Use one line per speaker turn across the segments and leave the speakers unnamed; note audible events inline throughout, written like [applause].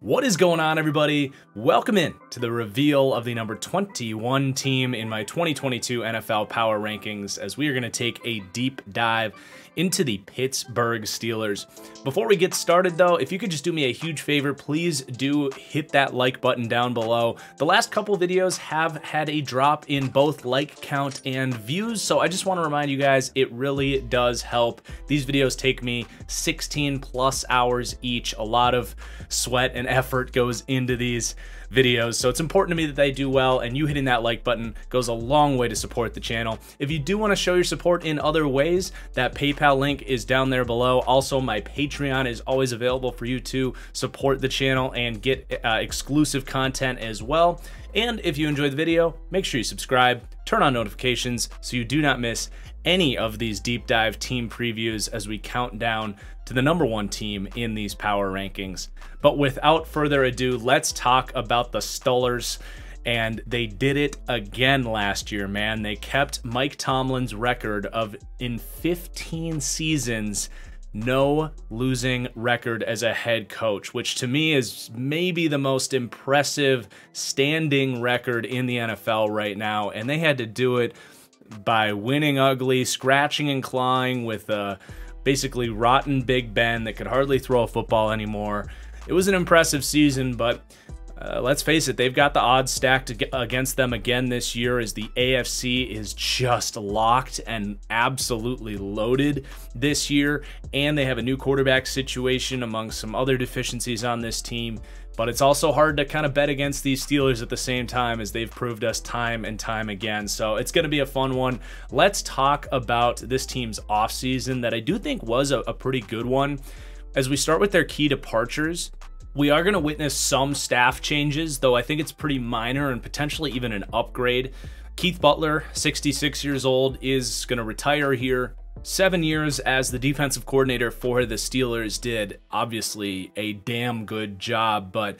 What is going on, everybody? Welcome in to the reveal of the number 21 team in my 2022 NFL Power Rankings as we are going to take a deep dive into the Pittsburgh Steelers. Before we get started though, if you could just do me a huge favor, please do hit that like button down below. The last couple videos have had a drop in both like count and views, so I just want to remind you guys, it really does help. These videos take me 16 plus hours each. A lot of sweat and effort goes into these videos. So it's important to me that they do well and you hitting that like button goes a long way to support the channel. If you do want to show your support in other ways, that PayPal link is down there below. Also, my Patreon is always available for you to support the channel and get uh, exclusive content as well. And if you enjoyed the video, make sure you subscribe, turn on notifications so you do not miss any of these deep dive team previews as we count down to the number one team in these power rankings. But without further ado, let's talk about the Steelers. And they did it again last year, man. They kept Mike Tomlin's record of in 15 seasons no losing record as a head coach, which to me is maybe the most impressive standing record in the NFL right now. And they had to do it by winning ugly, scratching and clawing with a basically rotten Big Ben that could hardly throw a football anymore. It was an impressive season, but uh, let's face it, they've got the odds stacked against them again this year as the AFC is just locked and absolutely loaded this year. And they have a new quarterback situation among some other deficiencies on this team. But it's also hard to kind of bet against these Steelers at the same time as they've proved us time and time again. So it's going to be a fun one. Let's talk about this team's offseason that I do think was a, a pretty good one. As we start with their key departures, we are going to witness some staff changes, though I think it's pretty minor and potentially even an upgrade. Keith Butler, 66 years old, is going to retire here. Seven years as the defensive coordinator for the Steelers did obviously a damn good job, but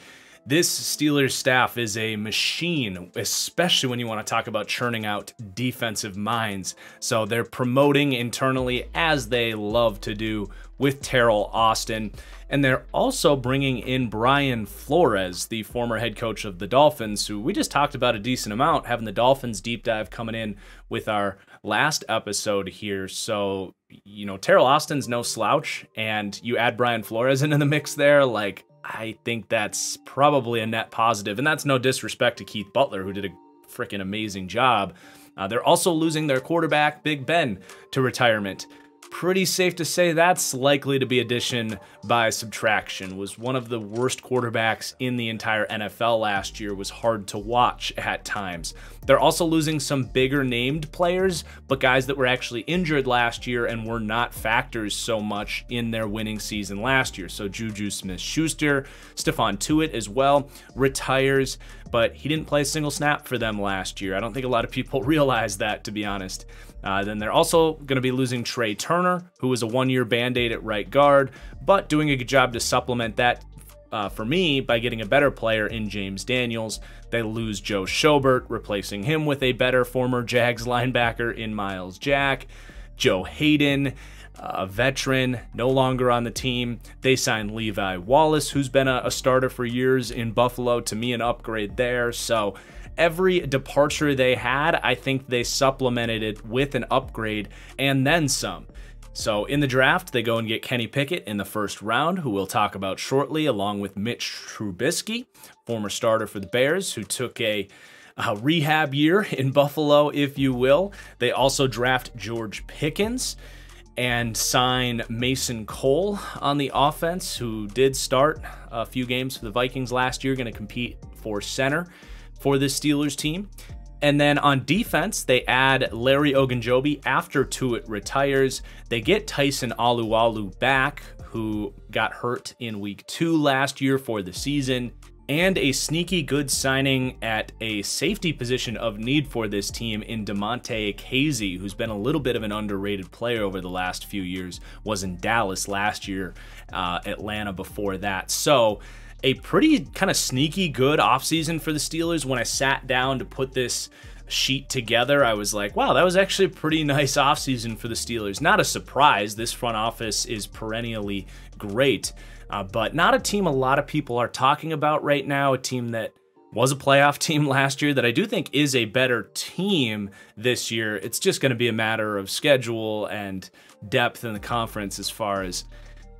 this Steelers staff is a machine, especially when you want to talk about churning out defensive minds. So they're promoting internally as they love to do with Teryl Austin. And they're also bringing in Brian Flores, the former head coach of the Dolphins, who we just talked about a decent amount, having the Dolphins deep dive coming in with our last episode here. So, you know, Teryl Austin's no slouch, and you add Brian Flores into the mix there, like, I think that's probably a net positive. And that's no disrespect to Keith Butler, who did a freaking amazing job. Uh, they're also losing their quarterback, Big Ben, to retirement pretty safe to say that's likely to be addition by subtraction. Was one of the worst quarterbacks in the entire NFL last year, was hard to watch at times. They're also losing some bigger named players, but guys that were actually injured last year and were not factors so much in their winning season last year. So Juju Smith-Schuster, Stephon Tuitt as well, retires, but he didn't play a single snap for them last year. I don't think a lot of people [laughs] realize that, to be honest. Uh, then they're also going to be losing Trey Turner, who was a one-year band-aid at right guard, but doing a good job to supplement that uh, for me by getting a better player in James Daniels. They lose Joe Schobert, replacing him with a better former Jags [laughs] linebacker in Myles Jack. Joe Haden, a veteran, no longer on the team. They signed Levi Wallace, who's been a, a starter for years in Buffalo. To me, an upgrade there. So every departure they had, I think they supplemented it with an upgrade and then some. So in the draft, they go and get Kenny Pickett in the first round, who we'll talk about shortly, along with Mitch Trubisky, former starter for the Bears, who took a rehab year [laughs] in Buffalo, if you will. They also draft George Pickens and sign Mason Cole on the offense, who did start a few games for the Vikings last year, going to compete for center for the Steelers team. And then on defense, they add Larry Ogunjobi after Tuitt retires. They get Tyson Alualu back, who got hurt in week two last year for the season. And a sneaky good signing at a safety position of need for this team in Damontae Kazee, who's been a little bit of an underrated player over the last few years, was in Dallas last year, uh, Atlanta before that. So a pretty kind of sneaky good offseason for the Steelers when I sat down to put this sheet together, I was like, wow, that was actually a pretty [laughs] nice offseason for the Steelers. Not a surprise. This front office is perennially great, uh, but not a team a lot of people are talking about right now. A team that was a playoff [laughs] team last year that I do think is a better team this year. It's just going to be a matter of schedule and depth in the conference as far as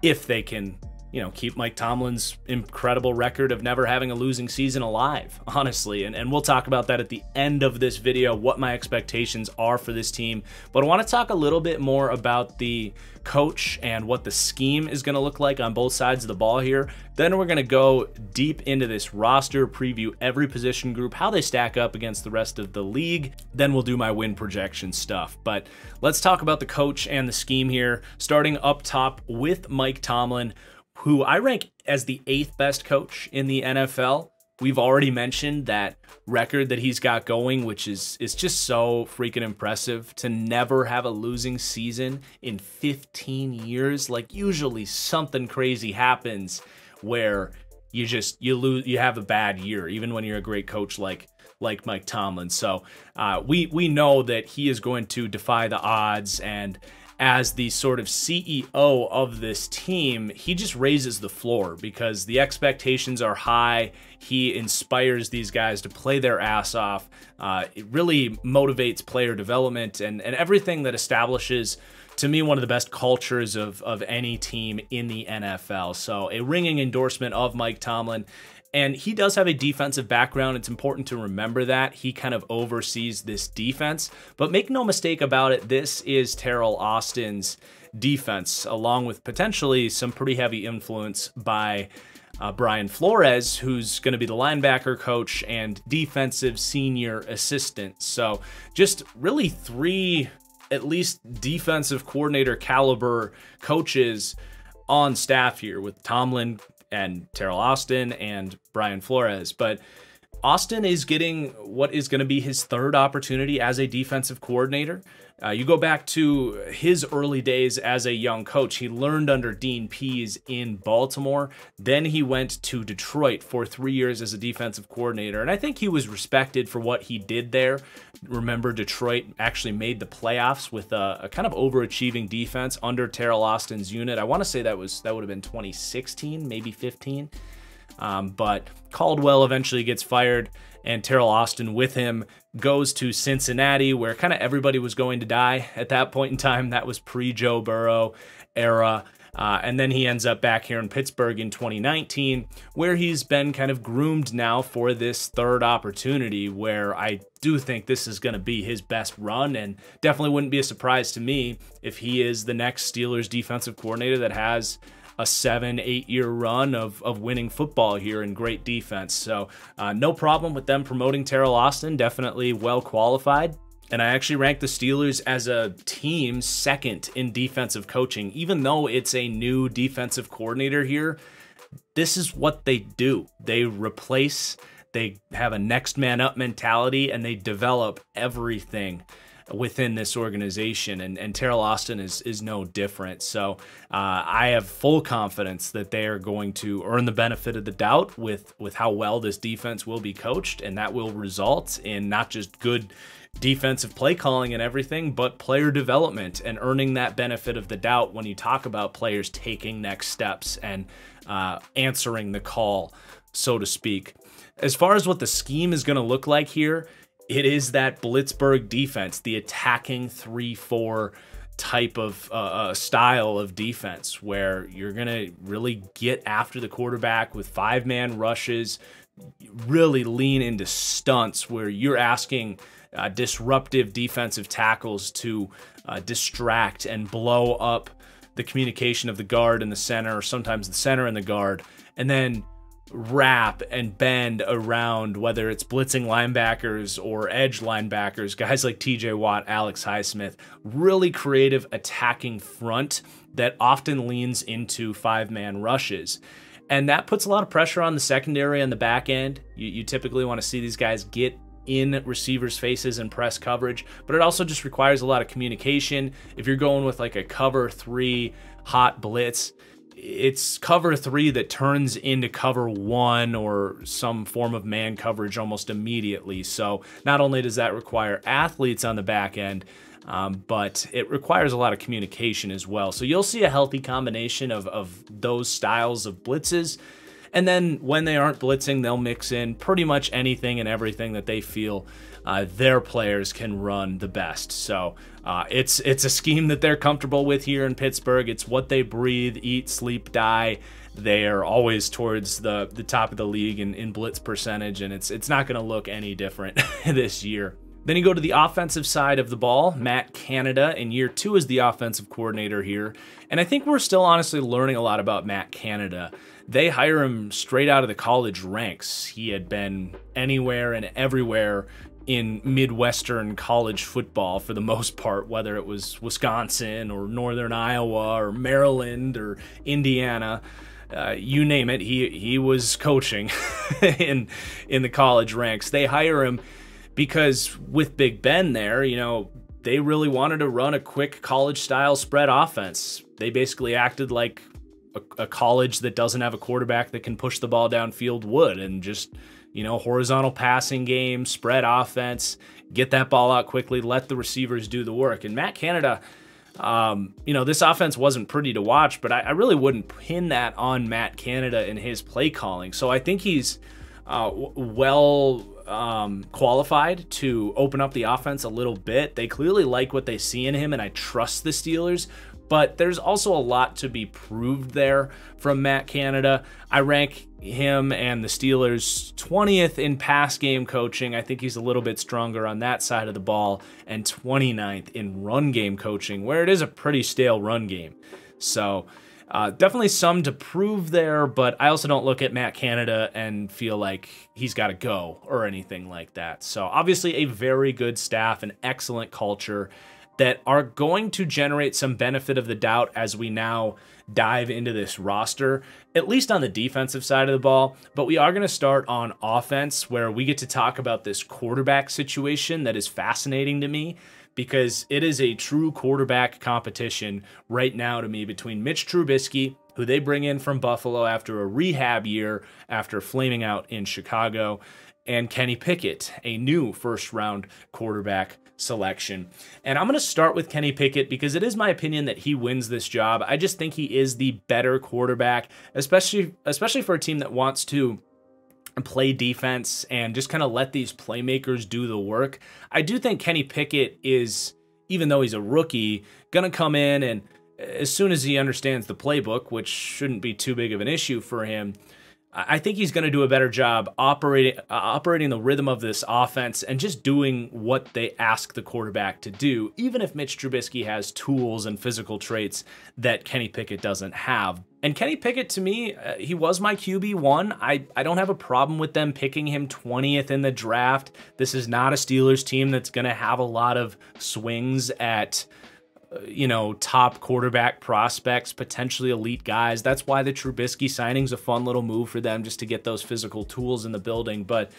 if they can you know, keep Mike Tomlin's incredible record of never having a losing season alive, [laughs] honestly. And, and we'll talk about that at the end of this video, what my expectations are for this team. But I want to talk a little bit more about the coach and what the scheme is going to look like on both sides of the ball here. Then we're going to go deep into this roster, preview every position group, how they stack up against the rest of the league. Then we'll do my win projection stuff. But let's talk about the coach and the scheme here, starting up top with Mike Tomlin who I rank as the eighth best coach in the NFL. We've already mentioned that record that he's got going, which is is just so freaking impressive to never have a losing season in 15 years. Like usually something crazy happens where you just you lose you have a bad year, even when you're a great coach like like Mike Tomlin. So uh, we we know that he is going to defy the odds and as the sort of CEO of this team, he just raises the floor because the expectations are high. He inspires these guys to play their ass off. Uh, it really motivates player development and, and everything that establishes, to me, one of the best cultures of, of any team in the NFL. So, a ringing endorsement of Mike Tomlin. And he does have a defensive background. It's important to remember that. He kind of oversees this defense. But make no mistake about it, this is Teryl Austin's defense, along with potentially some pretty heavy influence by uh, Brian Flores, who's going to be the linebacker coach and defensive senior assistant. So just really three, at least defensive coordinator caliber coaches on staff here with Tomlin and Teryl Austin and Brian Flores. But Austin is getting what is going to be his third opportunity as a defensive coordinator. Uh, you go back to his early days as a young coach. He learned under Dean Pees in Baltimore. Then he went to Detroit for three years as a defensive coordinator. And I think he was respected for what he did there. Remember, Detroit actually made the playoffs with a, a kind of overachieving defense under Teryl Austin's unit. I want to say that was that would have been 2016, maybe 15. Um, but Caldwell eventually gets fired, and Teryl Austin with him goes to Cincinnati, where kind of everybody was going to die at that point in time. That was pre Joe Burrow era. Uh, and then he ends up back here in Pittsburgh in 2019, where he's been kind of groomed now for this third opportunity, where I do think this is going to be his best run, and definitely wouldn't be a surprise to me if he is the next Steelers defensive coordinator that has a seven, eight year run of, of winning football here and great defense. So, uh, no problem with them promoting Teryl Austin. Definitely well qualified. And I actually rank the Steelers as a team second in defensive coaching, even though it's a new defensive coordinator here. This is what they do. They replace, they have a next man up mentality, and they develop everything within this organization, and, and Teryl Austin is is no different. So uh, I have full confidence that they are going to earn the benefit of the doubt with with how well this defense will be coached, and that will result in not just good defensive play calling and everything, but player development and earning that benefit of the doubt when you talk about players taking next steps and uh, answering the call, so to speak. As far as what the scheme is going to look like here, it is that Blitzburgh defense, the attacking 3 4 type of uh, uh, style of defense where you're going to really get after the quarterback with five man rushes, really lean into stunts where you're asking uh, disruptive defensive tackles to uh, distract and blow up the communication of the guard and the center, or sometimes the center and the guard, and then wrap and bend around whether it's blitzing linebackers or edge linebackers, guys like TJ Watt, Alex Highsmith, really creative attacking front that often leans into five man rushes. And that puts a lot of pressure on the secondary and the back end. You, you typically want to see these guys get in receivers' faces and press coverage, but it also just requires a lot of communication. If you're going with like a cover three hot blitz, it's cover three that turns into cover one or some form of man coverage almost immediately. So not only does that require athletes on the back end, um, but it requires a lot of communication as well. So you'll see a healthy combination of, of those styles of blitzes. And then when they aren't blitzing, they'll mix in pretty much anything and everything that they feel uh, their players can run the best. So uh, it's it's a scheme that they're comfortable with here in Pittsburgh. It's what they breathe, eat, sleep, die. They are always towards the the top of the league in, in blitz percentage, and it's it's not going to look any different [laughs] this year. Then you go to the offensive side of the ball. Matt Canada in year two is the offensive coordinator here. And I think we're still honestly learning a lot about Matt Canada. They hire him straight out of the college ranks. He had been anywhere and everywhere in Midwestern college football for the most part, whether it was Wisconsin or Northern Iowa or Maryland or Indiana. Uh, you name it, he he was coaching [laughs] in in the college ranks. They hire him because with Big Ben there, you know, they really wanted to run a quick college style spread offense. They basically acted like a, a college that doesn't have a quarterback that can push the ball downfield would, and just you know, horizontal passing game, spread offense, get that ball out quickly, let the receivers do the work. And Matt Canada, um, you know, this offense wasn't pretty to watch, but I, I, really wouldn't pin that on Matt Canada and his play calling. So I think he's uh, well um, qualified to open up the offense a little bit. They clearly like what they see in him, and I trust the Steelers but there's also a lot to be proved there from Matt Canada. I rank him and the Steelers 20th in pass game coaching. I think he's a little bit stronger on that side of the ball, and 29th in run game coaching, where it is a pretty stale run game. So, uh, definitely some to prove there, but I also don't look at Matt Canada and feel like he's got to go or anything like that. So, obviously, a very good staff, an excellent culture that are going to generate some benefit of the doubt as we now dive into this roster, at least on the defensive side of the ball. But we are going to start on offense, where we get to talk about this quarterback situation that is fascinating to me because it is a true quarterback competition right now to me between Mitch Trubisky, who they bring in from Buffalo after a rehab year after flaming out in Chicago, and Kenny Pickett, a new first round quarterback selection. And I'm going to start with Kenny Pickett because it is my opinion that he wins this job. I just think he is the better quarterback, especially especially for a team that wants to play defense and just kind of let these playmakers do the work. I do think Kenny Pickett is even though he's a rookie, going to come in and as soon as he understands the playbook, which shouldn't be too big of an issue for him, I think he's going to do a better job operating uh, operating the rhythm of this offense and just doing what they ask the quarterback to do, even if Mitch Trubisky has tools and physical traits that Kenny Pickett doesn't have. And Kenny Pickett, to me, uh, he was my QB1. I, I don't have a problem with them picking him 20th in the draft. This is not a Steelers team that's going to have a lot of swings at you know, top quarterback prospects, potentially elite guys. That's why the Trubisky signing's a fun little move for them just to get those physical tools in the building. But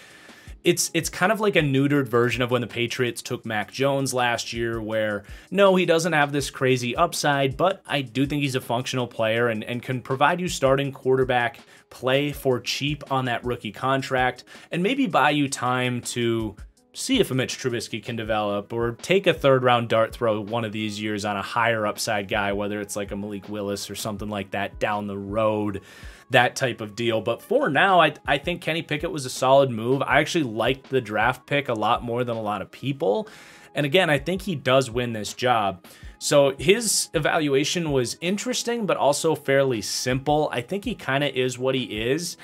it's it's kind of like a neutered version of when the Patriots took Mac Jones last year, where no, he doesn't have this crazy upside, but I do think he's a functional player and, and can provide you starting quarterback play for cheap on that rookie contract and maybe buy you time to see if a Mitch Trubisky can develop or take a third round dart throw one of these years on a higher upside guy, whether it's like a Malik Willis or something like that down the road, that type of deal. But for now, I, I think Kenny Pickett was a solid move. I actually liked the draft pick a lot more than a lot of people. And again, I think he does win this job. So his evaluation was interesting, but also fairly simple. I think he kind of is what he is.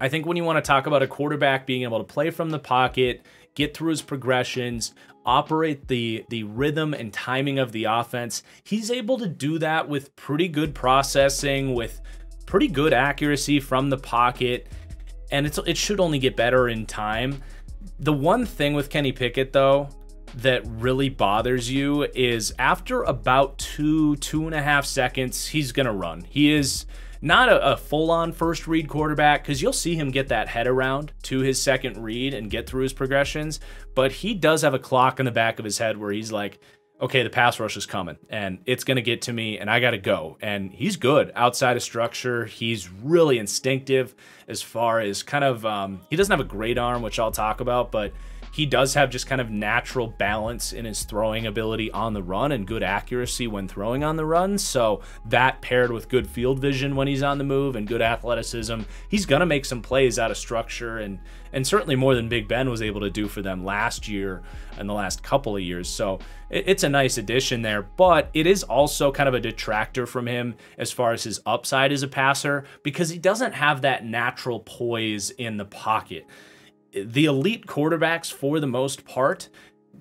I think when you want to talk about a quarterback being able to play from the pocket, get through his progressions, operate the the rhythm and timing of the offense. He's able to do that with pretty good processing, with pretty good accuracy from the pocket, and it's it should only get better in time. The one thing with Kenny Pickett though that really bothers you is after about two two and a half seconds, he's gonna run. He is not a, a full on first read quarterback because you'll see him get that head around to his second read and get through his progressions, but he does have a clock in the back of his head where he's like, okay, the pass rush is coming and it's going to get to me and I got to go. And he's good outside of structure. He's really instinctive as far as kind of, um, he doesn't have a great arm, which I'll talk about, but he does have just kind of natural balance in his throwing ability on the run and good accuracy when throwing on the run. So that paired with good field vision when he's on the move and good athleticism, he's going to make some plays out of structure and and certainly more than Big Ben was able to do for them last year and the last couple of years. So it's a nice addition there, but it is also kind of a detractor from him as far as his upside as a passer because he doesn't have that natural poise in the pocket the elite quarterbacks, for the most part,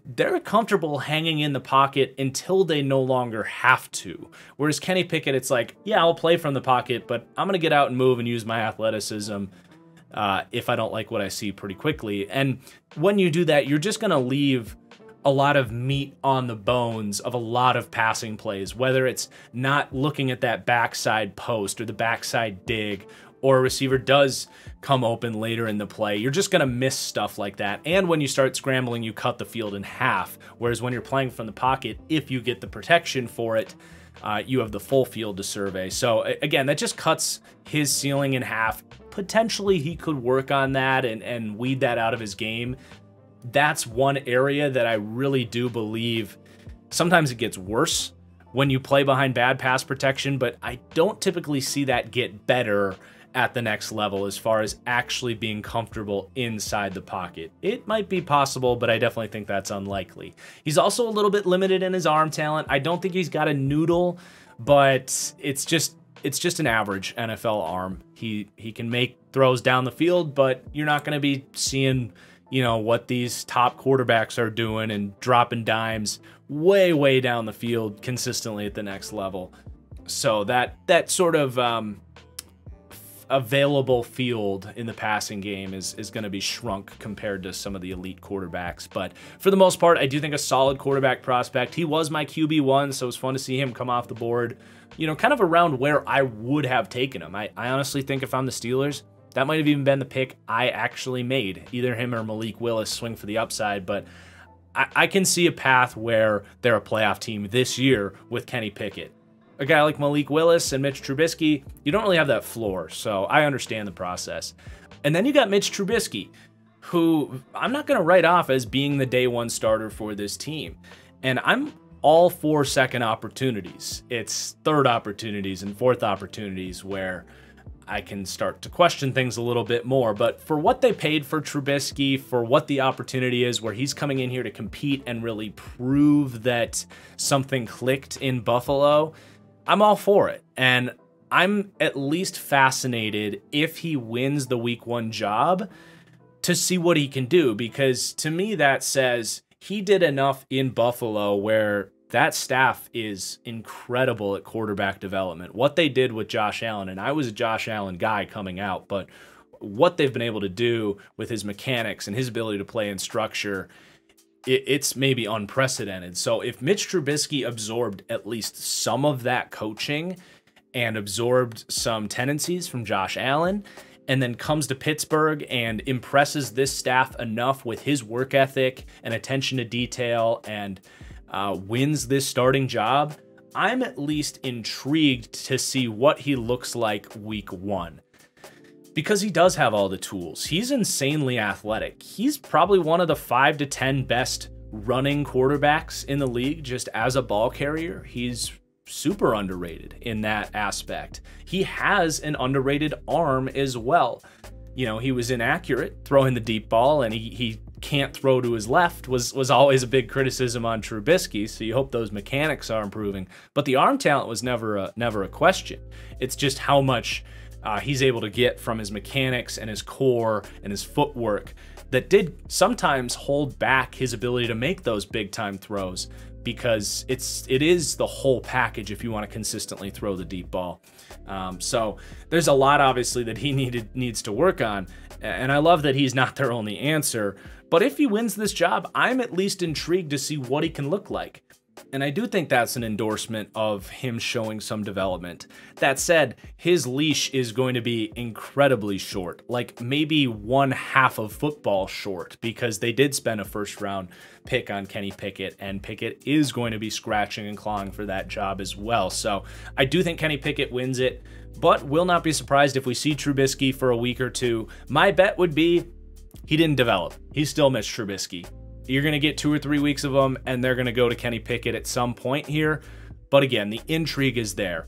they're comfortable hanging in the pocket until they no longer have to. Whereas Kenny Pickett, it's like, yeah, I'll play from the pocket, but I'm going to get out and move and use my athleticism uh, if I don't like what I see pretty quickly. And when you do that, you're just going to leave a lot of meat on the bones of a lot of passing plays, whether it's not looking at that backside post or the backside dig or a receiver does come open later in the play, you're just going to miss stuff like that. And when you start scrambling, you cut the field in half. Whereas when you're playing from the pocket, if you get the protection for it, uh, you have the full field to survey. So again, that just cuts his ceiling in half. Potentially, he could work on that and, and weed that out of his game. That's one area that I really do believe sometimes it gets worse when you play behind bad pass protection, but I don't typically see that get better at the next level as far as actually being comfortable inside the pocket. It might be possible, but I definitely think that's unlikely. He's also a little bit limited in his arm talent. I don't think he's got a noodle, but it's just it's just an average NFL arm. He he can make throws down the field, but you're not going to be seeing, you know, what these top quarterbacks are doing and dropping dimes way way down the field consistently at the next level. So that that sort of um, available field in the passing game is, is going to be shrunk compared to some of the elite quarterbacks. But for the most part, I do think a solid quarterback prospect. He was my QB1, so it was fun to see him come off the board, you know, kind of around where I would have taken him. I, I honestly think if I'm the Steelers, that might have even been the pick I actually made. Either him or Malik Willis swing for the upside, but I, I can see a path where they're a playoff team this year with Kenny Pickett a guy like Malik Willis and Mitch Trubisky, you don't really have that floor. So I understand the process. And then you got Mitch Trubisky, who I'm not going to write off as being the day one starter for this team. And I'm all for second opportunities. It's third opportunities and fourth opportunities where I can start to question things a little bit more. But for what they paid for Trubisky, for what the opportunity is, where he's coming in here to compete and really prove that something clicked in Buffalo, I'm all for it. And I'm at least fascinated if he wins the week one job to see what he can do because to me that says he did enough in Buffalo where that staff is incredible at quarterback development. What they did with Josh Allen, and I was a Josh Allen guy coming out, but what they've been able to do with his mechanics and his ability to play in structure it, it's maybe unprecedented. So if Mitch Trubisky absorbed at least some of that coaching and absorbed some tendencies from Josh Allen, and then comes to Pittsburgh and impresses this staff enough with his work ethic and attention to detail and uh, wins this starting job, I'm at least intrigued to see what he looks like week one because he does have all the tools. He's insanely athletic. He's probably one of the five to 10 best running quarterbacks in the league just as a ball carrier. He's super underrated in that aspect. He has an underrated arm as well. You know, he was inaccurate throwing the deep ball and he, he can't throw to his left was was always a big criticism on Trubisky. So you hope those mechanics are improving. But the arm talent was never a never a question. It's just how much uh, he's able to get from his mechanics and his core and his footwork that did sometimes hold back his ability to make those big time throws because it's it is the whole package if you want to consistently throw the deep ball. Um, so there's a lot obviously that he [laughs] needed needs to work on, and I love that he's not their only answer. But if he wins this job, I'm at least intrigued to see what he can look like And I do think that's an endorsement of him showing some development. That said, his leash is going to be incredibly short, like maybe one half of football short, because they did spend a first round pick on Kenny Pickett, and Pickett is going to be scratching and clawing for that job as well. So I do think Kenny Pickett wins it, but will not be surprised if we see Trubisky for a week or two. My bet would be he didn't develop. He still missed Trubisky. You're going to get two or three weeks of them, and they're going to go to Kenny Pickett at some point here. But again, the intrigue is there.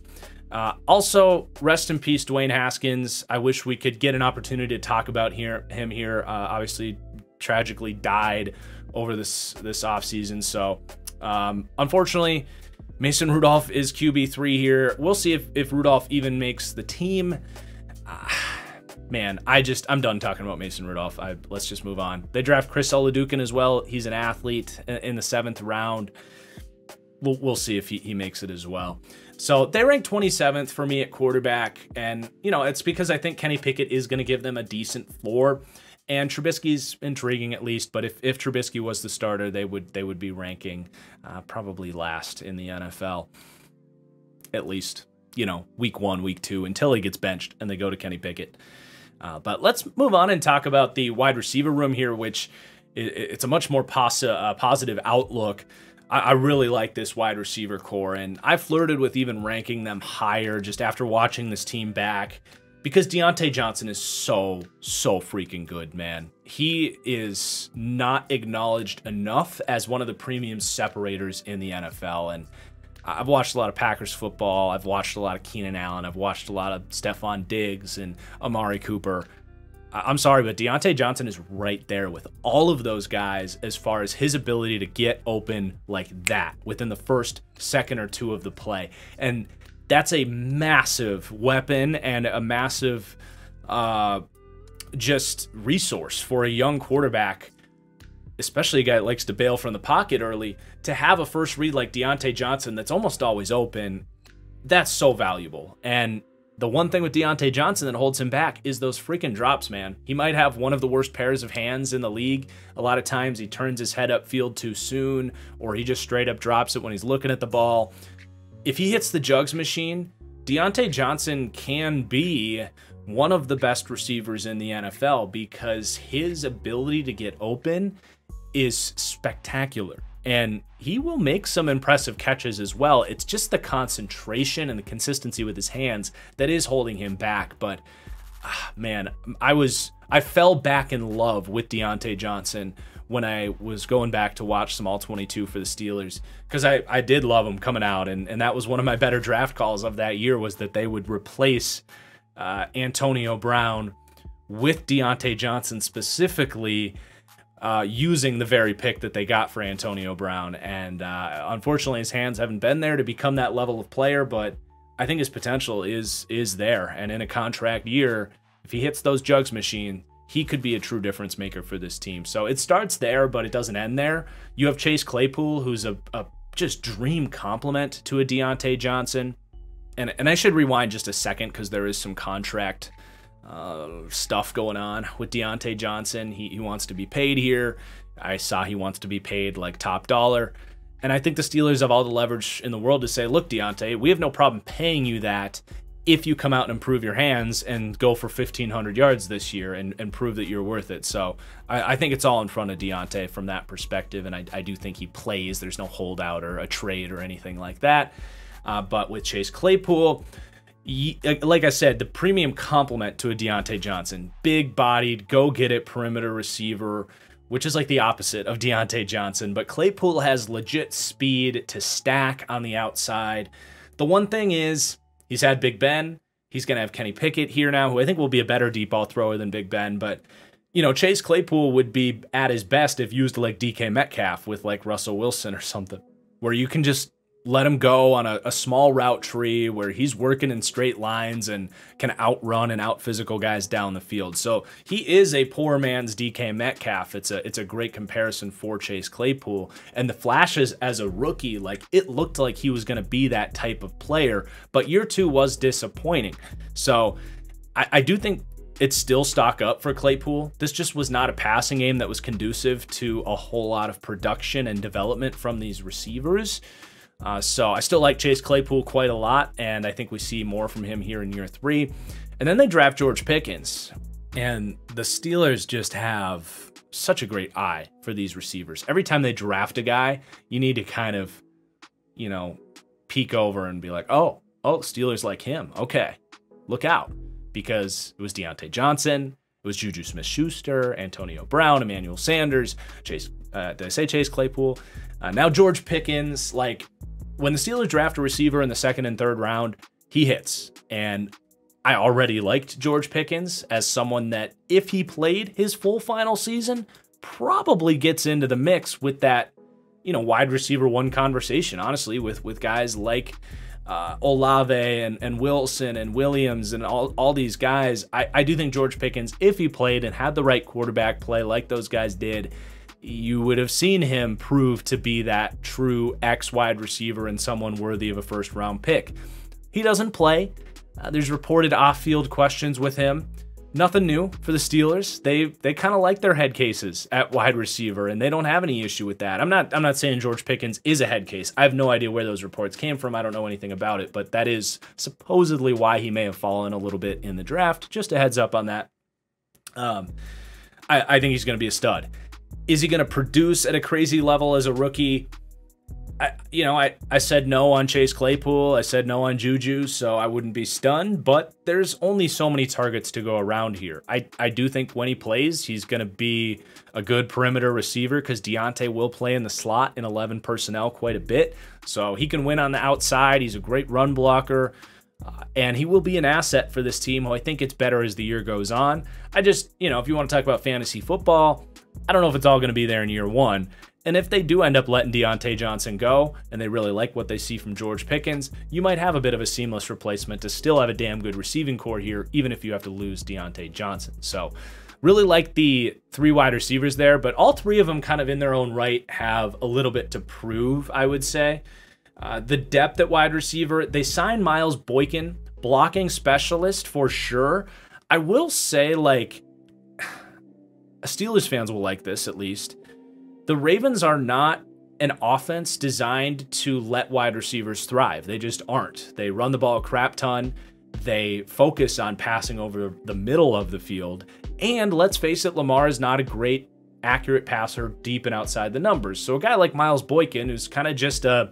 Uh, also, rest in peace, Dwayne Haskins. I wish we could get an opportunity to talk about here, him here. Uh, obviously, tragically died over this this offseason. So, um, unfortunately, Mason Rudolph is QB3 here. We'll see if, if Rudolph even makes the team. Uh, man, I just I'm done talking about Mason Rudolph. I let's just move on. They draft Chris Oladokun as well. He's an athlete in the seventh round. We'll, we'll see if he, he makes it as well. So they rank 27th for me at quarterback, and you know it's because I think Kenny Pickett is going to give them a decent floor, and Trubisky's intriguing at least. But if if Trubisky was the starter, they would they would be ranking uh, probably last in the NFL, at least you know week one, week two until he gets benched and they go to Kenny Pickett. Uh, but let's move on and talk about the wide receiver room here, which it's a much more pos- uh, positive outlook. I, I really like this wide receiver corps, and I flirted with even ranking them higher just after watching this team back because Diontae Johnson is so, so freaking good, man. He is not acknowledged enough as one of the premium separators in the NFL. And I've watched a lot of Packers football. I've watched a lot of Keenan Allen. I've watched a lot of Stefon Diggs and Amari Cooper. I'm sorry, but Diontae Johnson is right there with all of those guys as far as his ability to get open like that within the first second or two of the play. And that's a massive weapon and a massive uh, just resource for a young quarterback especially a guy that likes to bail from the pocket early, to have a first read like Diontae Johnson that's almost always open, that's so valuable. And the one thing with Diontae Johnson that holds him back is those freaking drops, man. He might have one of the worst pairs of hands in the league. A lot of times he turns his head upfield too soon, or he just straight up drops it when he's looking at the ball. If he hits the jugs machine, Diontae Johnson can be one of the best receivers in the NFL because his ability to get open is spectacular. And he will make some impressive catches as well. It's just the concentration and the consistency with his hands that is holding him back. But ah, man, I was I fell back in love with Diontae Johnson when I was going back to watch some all 22 for the Steelers because I, I did love him coming out and, and that was one of my better draft calls of that year was that they would replace uh, Antonio Brown with Diontae Johnson specifically uh, using the very pick that they got for Antonio Brown. And uh, unfortunately, his hands haven't been there to become that level of player, but I think his potential is is there. And in a contract year, if he hits those jugs machine, he could be a true difference maker for this team. So it starts there, but it doesn't end there. You have Chase Claypool, who's a, a just dream complement to a Diontae Johnson. And, and I should rewind just a second because there is some contract uh, stuff going on with Diontae Johnson. He, he wants to be paid here. I saw he wants to be paid like top dollar. And I think the Steelers have all the leverage in the world to say, look, Diontae, we have no problem paying you that if you come out and improve your hands and go for 1,500 yards this year and, and prove that you're worth it. So I, I think it's all in front of Diontae from that perspective. And I, I do think he plays. There's no holdout or a trade or anything like that. Uh, but with Chase Claypool, like I said, the premium complement to a Diontae Johnson. Big bodied, go get it perimeter receiver, which is like the opposite of Diontae Johnson. But Claypool has legit speed to stack on the outside. The one thing is, he's had Big Ben. He's going to have Kenny Pickett here now, who I think will be a better deep ball thrower than Big Ben. But, you know, Chase Claypool would be at his best if used like DK Metcalf with like Russell Wilson or something, where you can just let him go on a, a, small route tree where he's working in straight lines and can outrun and out physical guys down the field. So he is a poor man's DK Metcalf. It's a it's a great comparison for Chase Claypool. And the flashes as a rookie, like it looked like he was going to be that type of player, but year two was disappointing. So I, I do think it's still stock up for Claypool. This just was not a passing game that was conducive to a whole lot of production and development from these receivers. Uh, so I still like Chase Claypool quite a lot, and I think we see more from him here in year three. And then they draft George Pickens, and the Steelers just have such a great eye for these receivers. Every time they draft a guy, you need to kind of, you know, peek over and be like, oh, oh, Steelers like him. Okay, look out. Because it was Diontae Johnson, it was Juju Smith Schuster, Antonio Brown, Emmanuel Sanders, Chase, uh, did I say Chase Claypool? Uh, now George Pickens. Like, when the Steelers draft a receiver in the second and third round, he hits. And I already liked George Pickens as someone that, if he played his full final season, probably gets into the mix with that, you know, wide receiver one conversation, honestly, with with guys like uh, Olave and, and Wilson and Williams and all, all these guys. I, I do think George Pickens, if he played and had the right quarterback play like those guys did, you would have seen him prove to be that true X wide receiver and someone worthy of a first round pick. He doesn't play. Uh, there's reported off-field questions with him. Nothing new for the Steelers. They they kind of like their head cases at wide receiver, and they don't have any issue with that. I'm not I'm not saying George Pickens is a head case. I have no idea where those reports came from. I don't know anything about it, but that is supposedly why he may have fallen a little bit in the draft. Just a heads up on that. Um, I, I think he's going to be a stud. Is he going to produce at a crazy level as a rookie? I, you know, I, I said no on Chase Claypool. I said no on Juju, so I wouldn't be stunned. But there's only so many targets to go around here. I, I do think when he plays, he's going to be a good perimeter receiver because Diontae will play in the slot in 11 personnel quite a bit. So he can win on the outside. He's a great run blocker. And he will be an asset for this team who I think gets better as the year goes on. I just, you know, if you want to talk about fantasy football, I don't know if it's all going to be there in year one. And if they do end up letting Diontae Johnson go and they really like what they see from George Pickens, you might have a bit of a seamless replacement to still have a damn good receiving corps here, even if you have to lose Diontae Johnson. So, really like the three wide receivers there, but all three of them, kind of in their own right, have a little bit to prove, I would say. Uh, the depth at wide receiver, they signed Miles Boykin, blocking specialist for sure. I will say, like, [sighs] Steelers fans will like this at least the Ravens are not an offense designed to let wide receivers thrive. They just aren't. They run the ball a crap ton. They focus on passing over the middle of the field. And let's face it, Lamar is not a great, accurate passer deep and outside the numbers. So a guy like Miles Boykin, who's kind of just a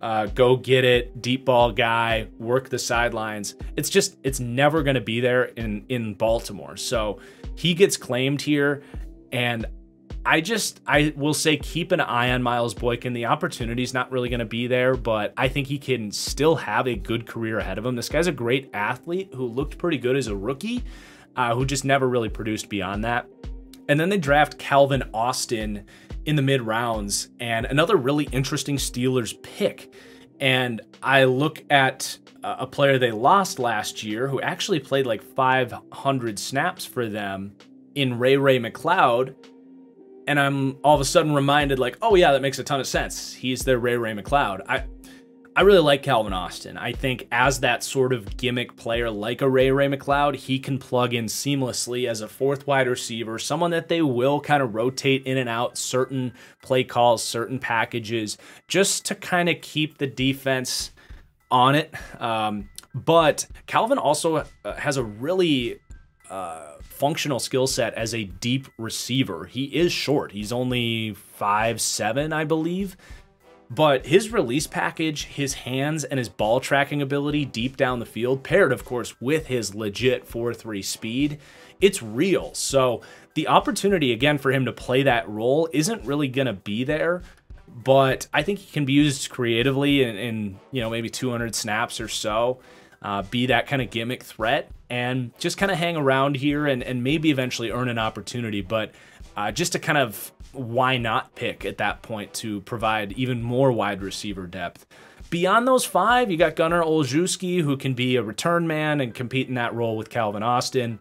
uh, go get it, deep ball guy, work the sidelines. It's just it's never going to be there in in Baltimore. So he gets claimed here, and I just I will say keep an eye on Miles Boykin. The opportunity's not really going to be there, but I think he can still have a good career ahead of him. This guy's a great athlete who looked pretty good as a rookie, uh, who just never really produced beyond that. And then they draft Calvin Austin in the mid rounds, and another really interesting Steelers pick. And I look at uh, a player they lost last year who actually played like 500 snaps for them in Ray Ray McCloud and I'm all of a sudden reminded, like, oh yeah, that makes a ton of sense. He's their Ray Ray McCloud. I I really like Calvin Austin. I think as that sort of gimmick player like a Ray Ray McCloud, he can plug in seamlessly as a fourth wide receiver, someone that they will kind of rotate in and out certain play calls, certain packages, just to kind of keep the defense on it. Um, but Calvin also uh, has a really uh, functional skill set as a deep receiver. He is short. He's only five seven, I believe. But his release package, his hands, and his ball tracking ability deep down the field, paired, of course, with his legit 4 3 speed, it's real. So the opportunity, again, for him to play that role isn't really going to be there. But I think he can be used creatively in, in you know, maybe 200 snaps or so uh, be that kind of gimmick threat and just kind of hang around here and, and maybe eventually earn an opportunity. But uh, just to kind of why not pick at that point to provide even more wide receiver depth. Beyond those five, you got Gunnar Olszewski, who can be a return man and compete in that role with Calvin Austin,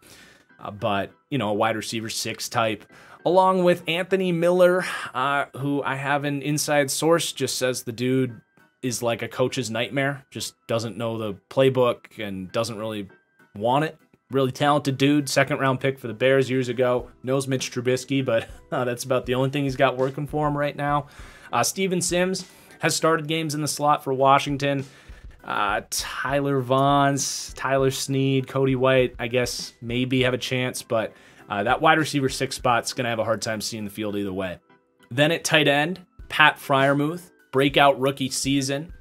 uh, but, you know, a wide receiver six type, along with Anthony Miller, uh, who I have an inside source just says the dude is like a coach's nightmare, just doesn't know the playbook and doesn't really want it. Really talented dude, second round pick for the Bears years ago. Knows Mitch Trubisky, but [laughs] uh, that's about the only thing he's got working for him right now. Uh, Steven Sims has started games in the slot for Washington. Uh, Tyler Vaughns, Tyler Snead, Cody White, I guess maybe have a chance, but uh, that wide receiver six spot's going to have a hard time seeing the field either way. Then at tight end, Pat Freiermuth, breakout rookie season.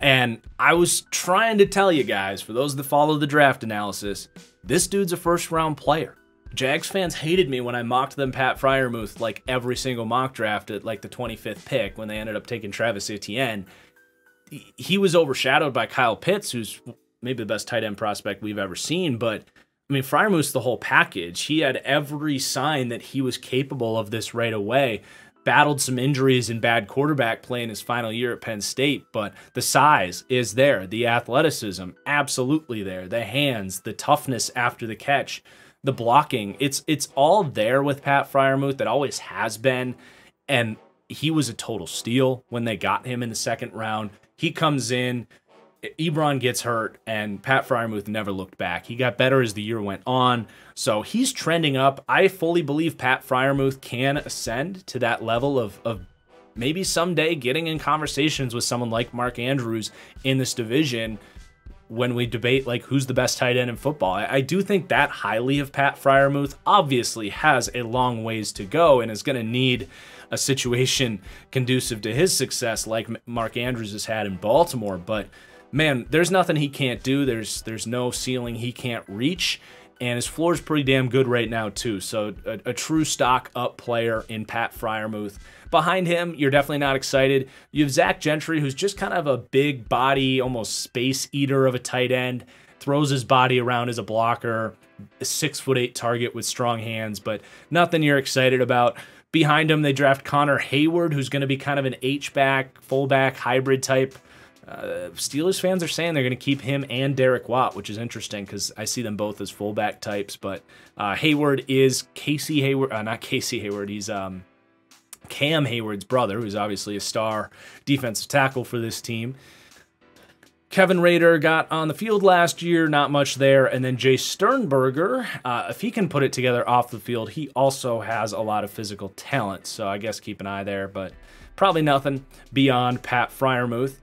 And I was trying to tell you guys, for those that follow the draft analysis, this dude's a first round player. Jags fans hated me when I mocked them Pat Freiermuth like every single mock draft at like the 25th pick when they ended up taking Travis Etienne he was overshadowed by Kyle Pitts, who's maybe the best tight end prospect we've ever seen. But I mean, Freiermuth's the whole package. He had every sign that he was capable of this right away. Battled some injuries and bad quarterback play in his final year at Penn State, but the size is there. The athleticism, absolutely there. The hands, the toughness after the catch, the blocking. It's it's all there with Pat Freiermuth that always has been. And he was a total steal when they got him in the second round. He comes in, Ebron gets hurt, and Pat Freiermuth never looked back. He got better as the year went on, so he's trending up. I fully believe Pat Freiermuth can ascend to that level of, of maybe someday getting in conversations with someone like Mark Andrews in this division when we debate like who's the best tight end in football. I, do think that highly of Pat Freiermuth obviously has a long ways to go and is going to need a situation conducive to his success like Mark Andrews has had in Baltimore. But man, there's nothing he can't do. There's there's no ceiling he can't reach. And his floor is pretty damn good right now, too. So, a, a true stock up player in Pat Freiermuth. Behind him, you're definitely not excited. You have Zach Gentry, who's just kind of a big body, almost space eater of a tight end, throws his body around as a blocker, a six foot eight target with strong hands, but nothing you're excited about. Behind him, they draft Connor Heyward, who's going to be kind of an H-back, fullback hybrid type. Uh, Steelers fans are saying they're going to keep him and Derek Watt, which is interesting because I see them both as fullback types. But uh, Heyward is Casey Hayward, uh, not Casey Hayward. He's um, Cam Heyward's brother, who's obviously a star defensive tackle for this team. Kevin Rader got on the field last year, not much there. And then Jace Sternberger, uh, if he can put it together off the field, he also has a lot of physical talent. So I guess keep an eye there, but probably nothing beyond Pat Freiermuth.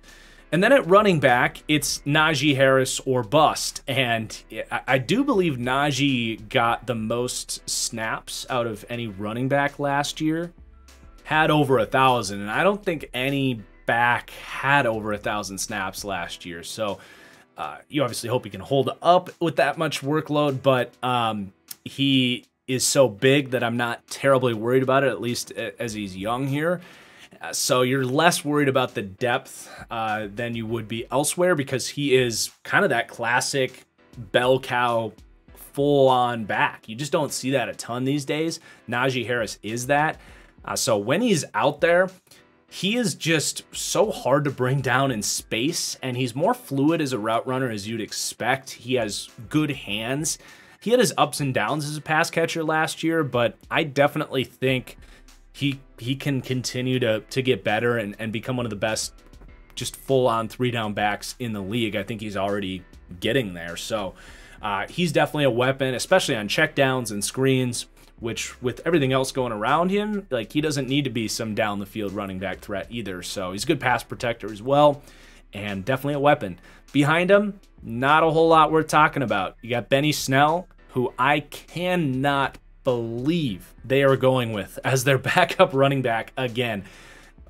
And then at running back, it's Najee Harris or bust. And I do believe Najee got the most snaps out of any running back last year. Had over a thousand. And I don't think any back had over a thousand snaps last year. So uh, you obviously hope he can hold up with that much workload, but um, he is so big that I'm not terribly worried about it, at least as he's young here. Uh, so you're less worried about the depth uh, than you would be elsewhere because he is kind of that classic bell cow full on back. You just don't see that a ton these days. Najee Harris is that. Uh, so when he's out there, he is just so hard to bring down in space, and he's more fluid as a route runner as you'd expect. He has good hands. He had his ups and downs as a pass catcher last year, but I definitely think he he can continue to to get better and, and become one of the best just full on three down backs in the league. I think he's already getting there. So uh, he's definitely a weapon, especially on checkdowns and screens which with everything else going around him, like he doesn't need to be some down the field running back threat either. So he's a good pass protector as well, and definitely a weapon. Behind him, not a whole lot worth talking about. You got Benny Snell, who I cannot believe they are going with [laughs] as their backup running back again.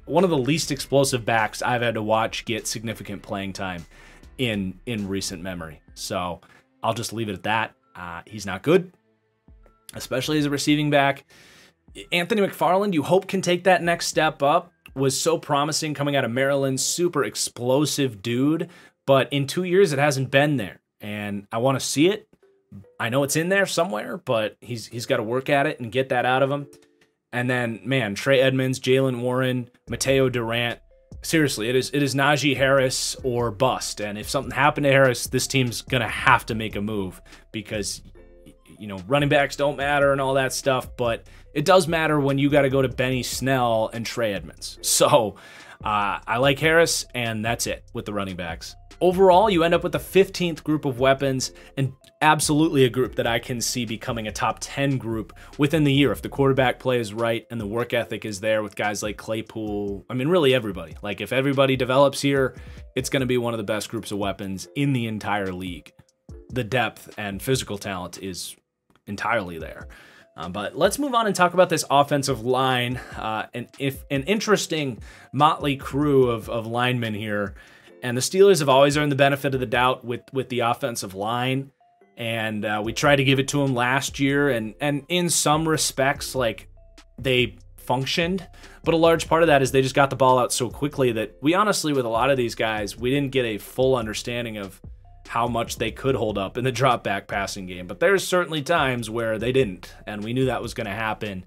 One of the least explosive backs I've had to watch get significant playing time in in recent memory. So I'll just leave it at that. Uh, he's not good especially as a receiving back. Anthony McFarland, you hope can take that next step up. Was so promising coming out of Maryland, super explosive dude, but in two years it hasn't been there, and I want to see it. I know it's in there somewhere, but he's he's got to work at it and get that out of him. And then, man, Trey Edmunds, Jaylen Warren, Mataeo Durant. Seriously, it is it is Najee Harris or bust. And if something happened to Harris, this team's gonna have to make a move because you know, running backs don't matter and all that stuff, but it does matter when you got to go to Benny Snell and Trey Edmunds. So Uh, I like Harris, and that's it with the running backs. Overall, you end up with the 15th group of weapons and absolutely a group that I can see becoming a top 10 group within the year if the quarterback play is right and the work ethic is there with guys like Claypool. I mean, really everybody. Like, if everybody develops here, it's going to be one of the best groups of weapons in the entire league. The depth and physical talent is entirely there. Um, but let's move on and talk about this offensive line. Uh, and if an interesting motley crew of, of linemen here. And the Steelers have always earned the benefit of the doubt with with the offensive line, and uh, we tried to give it to them last year, and and in some respects, like they functioned, but a large part of that is they just got the ball out so quickly that we honestly, with a lot of these guys, we didn't get a full understanding of how much they could hold up in the drop back passing game. But there's certainly times where they didn't, and we knew that was going to happen.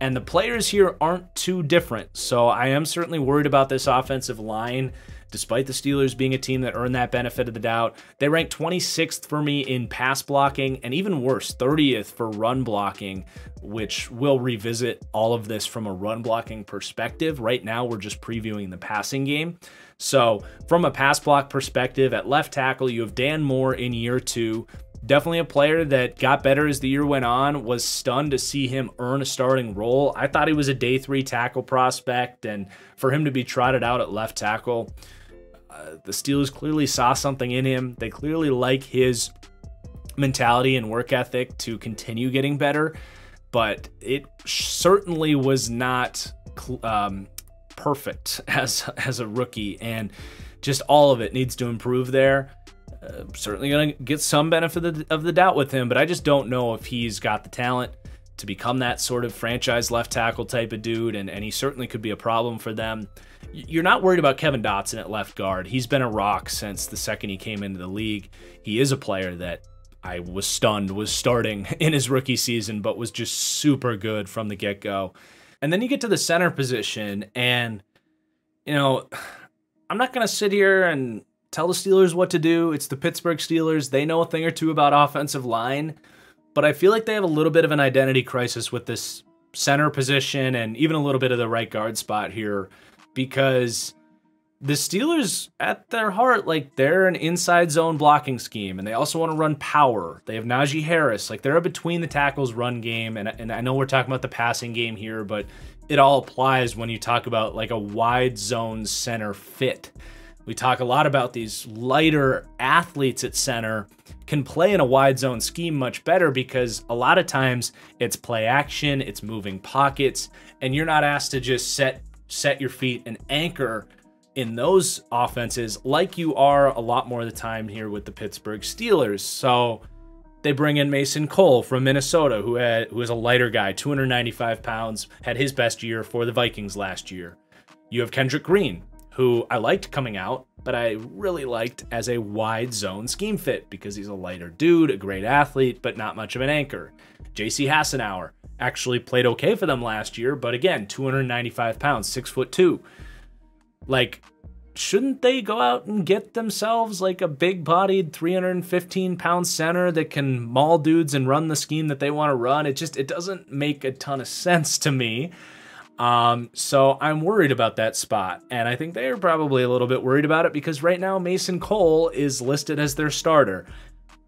And the players here aren't too different. So I am certainly worried about this offensive line despite the Steelers being a team that earned that benefit of the doubt. They ranked 26th for me in pass blocking and even worse, 30th for run blocking, which we'll revisit all of this from a run blocking perspective. Right now, we're just previewing the passing game. So, from a pass block perspective, at left tackle, you have Dan Moore in year two. Definitely a player that got better as the year went on. Was stunned to see him earn a starting role. I thought he was a day three tackle prospect, and for him to be trotted out at left tackle, uh, the Steelers clearly saw something in him. They clearly like his mentality and work ethic to continue getting better, but it certainly was not um, perfect [laughs] as as a rookie, and just all of it needs to improve there. Uh, certainly going to get some benefit of the, of the doubt with him, but I just don't know if he's got the talent to become that sort of franchise left tackle type of dude, and, and he certainly could be a problem for them you're not worried about Kevin Dotson at left guard. He's been a rock since the second he came into the league. He is a player that I was stunned was starting [laughs] in his rookie season, but was just super good from the get go. And then you get to the center position, and, you know, [sighs] I'm not going to sit here and tell the Steelers what to do. It's the Pittsburgh Steelers. They know a thing or two about offensive line, but I feel like they have a little bit of an identity crisis with this center position and even a little bit of the right guard spot here because the Steelers, at their heart, like they're an inside zone blocking scheme, and they also want to run power. They have Najee Harris, like they're a between the tackles run game, and and I know we're talking about the passing game here, but it all applies when you talk about like a wide zone center fit. We talk a lot about these lighter athletes at center can play in a wide zone scheme much better because a lot of times it's play action, it's moving pockets, and you're not asked to just set set your feet and anchor in those offenses like you are a lot more of the time here with the Pittsburgh Steelers. So they bring in Mason Cole from Minnesota, who had who is a lighter guy, 295 pounds, had his best year for the Vikings last year. You have Kendrick Green, who I liked coming out, but I really liked as a wide zone scheme fit because he's a lighter dude, a great athlete, but not much of an anchor. JC Hassenauer, actually played okay for them last year, but again, 295 pounds, six foot two. Like, shouldn't they go out and get themselves like a big bodied 315 pound center that can maul dudes and run the scheme that they want to run? It just it doesn't make a ton of sense to me. Um, so I'm worried about that spot, and I think they're probably a little bit worried about it because right now Mason Cole is listed as their starter.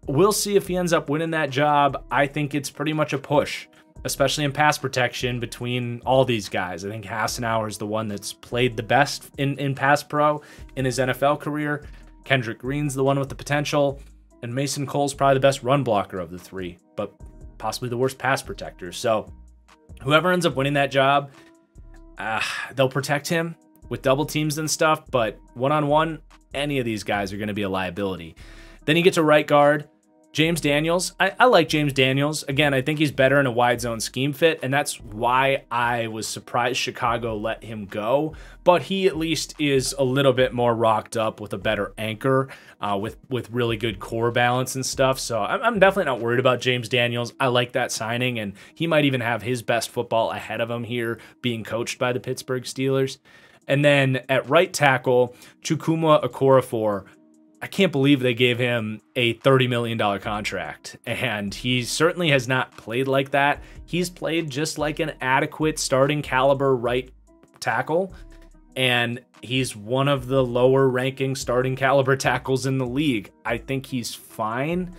We'll see if he ends up winning that job. I think it's pretty much a push especially in pass protection between all these guys. I think Hassenauer is the one that's played the best in, in pass pro in his NFL career. Kendrick Green's the one with the potential. And Mason Cole's probably the best run blocker of the three, but possibly the worst pass protector. So whoever ends up winning that job, uh, they'll protect him with double teams and stuff, but one on one, any of these guys are going to be a liability. Then you get to right guard. James Daniels, I, I, like James Daniels. Again, I think he's better in a wide zone scheme fit, and that's why I was surprised Chicago let him go. But he at least is a little bit more rocked up with a better anchor, uh, with with really good core balance and stuff. So I'm, I'm definitely not worried about James Daniels. I like that signing, and he might even have his best football ahead of him here, being coached by the Pittsburgh Steelers. And then at right tackle, Chukwuma Okorafor I can't believe they gave him a $30 million contract. And he certainly has not played like that. He's played just like an adequate starting caliber right tackle. And He's one of the lower ranking starting caliber [laughs] tackles in the league. I think he's fine.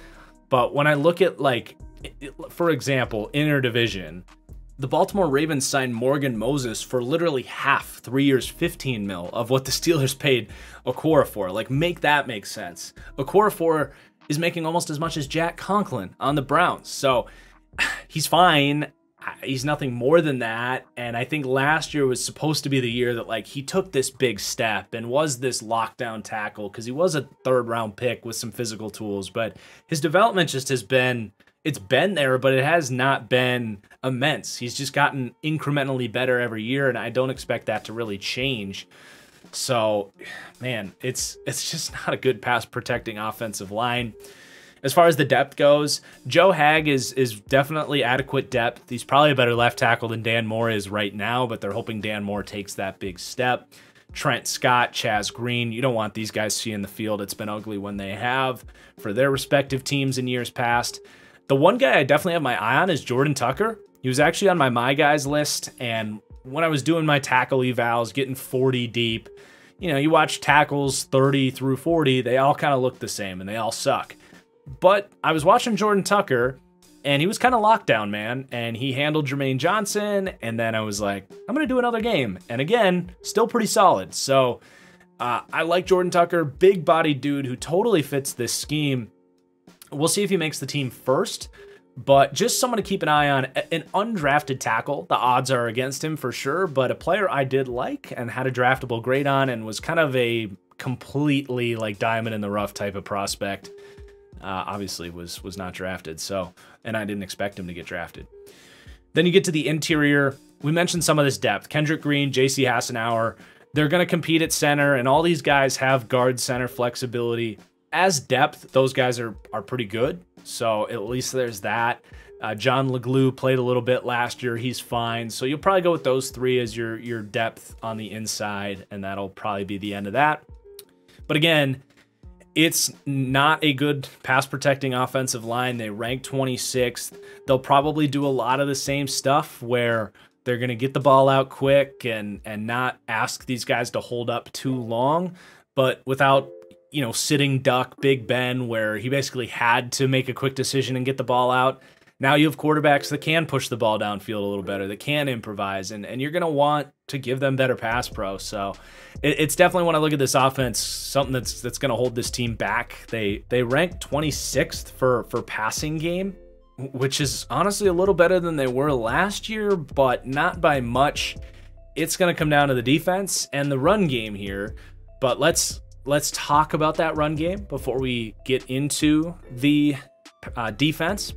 But when I look at, like, for example, interdivision, the Baltimore Ravens signed Morgan Moses for literally half, three years, 15 mil of what the [laughs] Steelers paid Okorafor. Like, make that make sense. Okorafor is making almost as much as Jack Conklin on the Browns. So [sighs] he's fine. He's nothing more than that. And I think last year was supposed to be the year that like he took this big step and was this lockdown tackle because he was a third round pick with some physical tools. But his development just has been it's been there, but it has not been immense. He's just gotten incrementally better every year, and I don't expect that to really change. So, man, it's it's just not a good pass protecting offensive line. As far as the depth goes, Joe Haeg is is definitely adequate depth. He's probably a better left tackle than Dan Moore is right now, but they're hoping Dan Moore takes that big step. Trent Scott, Chaz Green, you don't want these guys seeing the field. It's been ugly when they have for their respective teams in years past. The one guy I definitely have my eye on is Jordan Tucker. He was actually on my My Guys list, and when I was doing my tackle evals, getting 40 deep, you know, you watch tackles 30 through 40, they all kind of look the same and they all suck. But I was watching Jordan Tucker, and he was kind of locked down, man, and he handled Jermaine Johnson, and then I was like, I'm going to do another game. And again, still pretty solid. So uh, I like Jordan Tucker, big body dude who totally fits this scheme. We'll see if he makes the team first, but just someone to keep an eye on. An undrafted tackle, the odds are against him for sure, but a player I did like and had a draftable grade on and was kind of a completely like diamond in the rough type of prospect. Uh, obviously was was not drafted, so and I didn't expect him to get drafted. Then you get to the interior. We mentioned some of this depth. Kendrick Green, J.C. Hassenauer, they're going to compete at center, and all these guys have guard center flexibility as depth, those guys are are pretty good. So at least there's that. Uh, John Leglue played a little bit last year. He's fine. So you'll probably go with those three as your your depth on the inside, and that'll probably be the end of that. But again, it's not a good pass protecting offensive line. They rank 26th. They'll probably do a lot of the same stuff where they're going to get the ball out quick and and not ask these guys to hold up too long, but without you know, sitting duck Big Ben, where he basically had to make a quick decision and get the ball out. Now you have quarterbacks that can push the ball downfield a little better, that can improvise, and, and you're going to want to give them better pass pro. So it, it's definitely when I look at this offense, something that's that's going to hold this team back. They they rank 26th for for passing game, which is honestly a little better than they were last year, but not by much. It's going to come down to the defense and the run game here. But let's let's talk about that run game before we get into the uh, defense.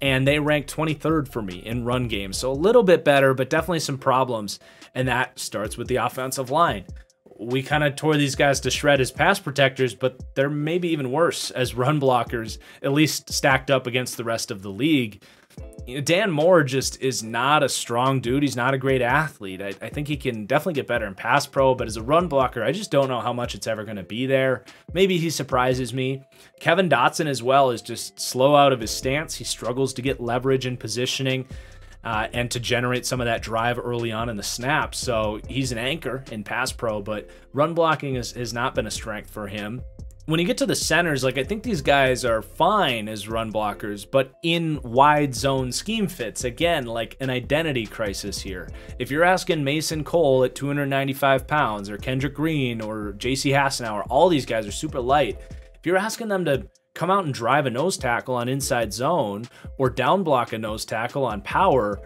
And they ranked 23rd for me in run game. So a little bit better, but definitely some problems. And that starts with the offensive line. We kind of tore these guys to shred as pass protectors, but they're maybe even worse as run blockers, at least stacked up against the rest of the league Dan Moore just is not a strong dude. He's not a great athlete. I, I, think he can definitely get better in pass pro, but as a run blocker, I just don't know how much it's ever going to be there. Maybe he surprises me. Kevin Dotson as well is just slow out of his stance. He struggles to get leverage and positioning. Uh, and to generate some of that drive early on in the snap. So he's an anchor in pass pro, but run blocking has not been a strength for him when you get to the centers, like I think these guys are fine as run blockers, but in wide zone scheme fits, again, like an identity crisis here. If you're asking Mason Cole at 295 pounds, or Kendrick Green, or JC Hassenauer, all these guys are super light. If you're asking them to come out and drive a nose tackle on inside zone, or down block a nose tackle on power,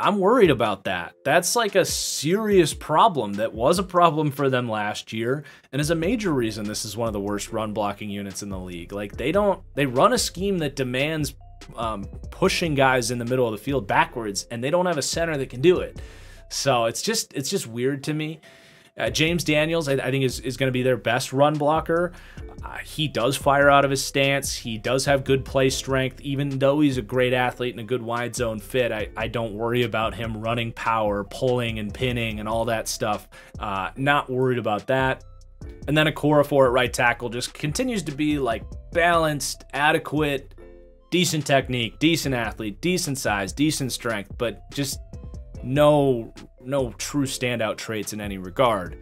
I'm worried about that. That's like a serious problem that was a problem for them last year and is a major reason this is one of the worst run blocking units in the league. Like they don't they run a scheme that demands um, pushing guys in the middle of the field backwards and they don't have a center that can do it. So it's just it's just weird to me. Uh, James Daniels, I, I, think, is, is going to be their best run blocker. Uh, he does fire out of his stance. He does have good play strength. Even though he's a great athlete and a good wide zone fit, I, I don't worry about him running power, pulling and pinning and all that stuff. Uh, not worried about that. And then Okorafor at right tackle just continues to be like balanced, adequate, decent technique, decent athlete, decent size, decent strength, but just no no true standout traits in any regard.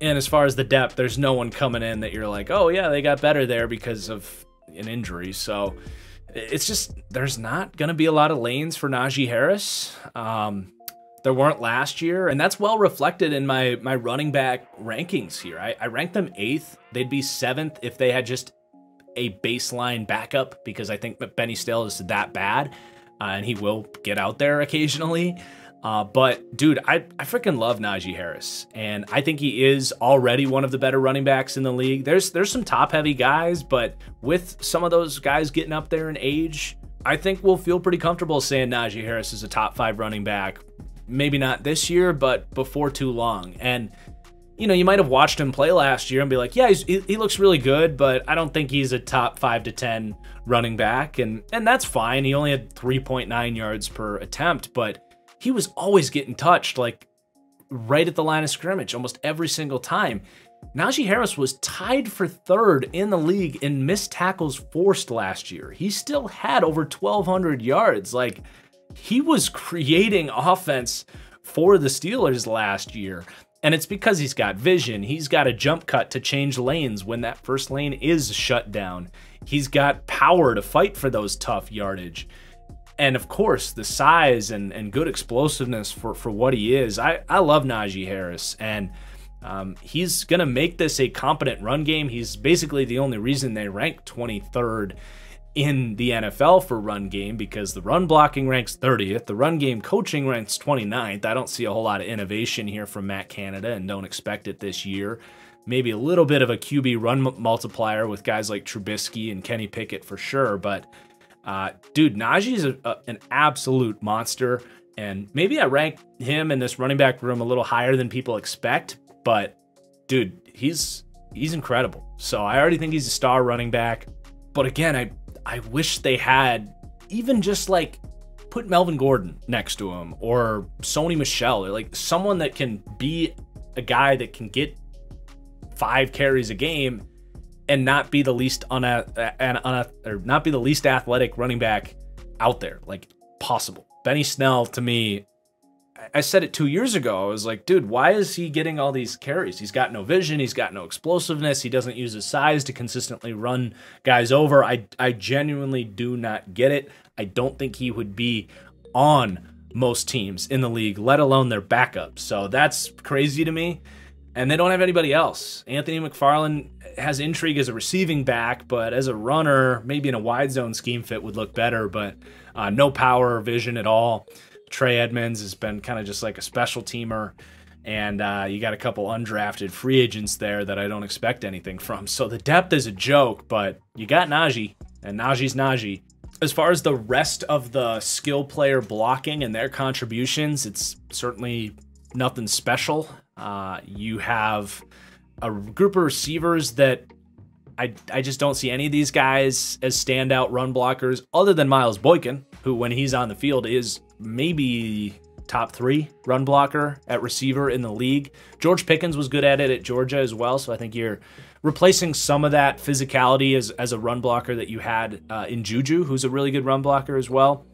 And as far as the depth, there's no one coming in that you're like, oh yeah, they got better there because of an injury. So it's just there's not going to be a lot of lanes for Najee Harris. Um, there weren't last year, and that's well reflected in my my running back rankings here. I, I ranked them eighth. They'd be seventh if they had just a baseline backup because I think Benny Snell is that bad, uh, and he will get out there occasionally. Uh, but dude, I, I freaking love Najee Harris, and I think he is already one of the better running backs in the league. There's there's some top heavy guys, but with some of those guys getting up there in age, I think we'll feel pretty comfortable saying Najee Harris is a top five running back. Maybe not this year, but before too long. And you know, you might have watched him play last year and be like, yeah, he, he looks really good, but I don't think he's a top five to 10 running back. And, and that's fine. He only had 3.9 yards per attempt, but he was always getting touched like right at the line of scrimmage almost every single time. Najee Harris was tied for third in the league in missed tackles forced last year. He still had over 1,200 yards. Like, he was creating [laughs] offense for the Steelers last year. And it's because he's got vision. He's got a jump cut to change lanes when that first lane is shut down. He's got power to fight for those tough yardage and of course the size and, and good explosiveness for, for what he is. I, I love Najee Harris and um, he's going to make this a competent run game. He's basically the only reason they rank 23rd in the NFL for run game because the run blocking ranks 30th, the run game coaching ranks 29th. I don't see a whole lot of innovation here from Matt Canada and don't expect it this year. Maybe a little bit of a QB run multiplier with guys like Trubisky and Kenny Pickett for sure, but uh, dude, Najee is a, a, an absolute monster. And maybe I rank him in this running back room a little higher than people expect, but dude, he's he's incredible. So I already think he's a star running back. But again, I I wish they had even just like put Melvin Gordon next to him or Sony Michel or like someone that can be a guy that can get five carries a game and not be the least on a, an on a or not be the least athletic running back out there, like possible. Benny Snell to me, I said it two years ago. I was like, dude, why is he getting all these carries? He's got no vision. He's got no explosiveness. He doesn't use his size to consistently run guys over. I I genuinely do not get it. I don't think he would be on most teams in the league, let alone their backup. So that's crazy to me and they don't have anybody else. Anthony McFarland has intrigue as a receiving back, but as a runner, maybe in a wide zone scheme fit would look better, but uh, no power or vision at all. Trey Edmunds has been kind of just like a special teamer, and uh, you got a couple undrafted free agents there that I don't expect anything from. So the depth is a joke, but you got Najee, and Najee's Najee. As far as the rest of the skill player blocking and their contributions, it's certainly nothing special. Uh, you have a group of receivers that I, I just don't see any of these guys as standout run blockers other than Miles Boykin, who, when he's on the field, is maybe top three run blocker at receiver in the league. George Pickens was good at it at Georgia as well, so I think you're replacing some of that physicality as, as a run blocker that you had uh, in Juju, who's a really good run blocker as well.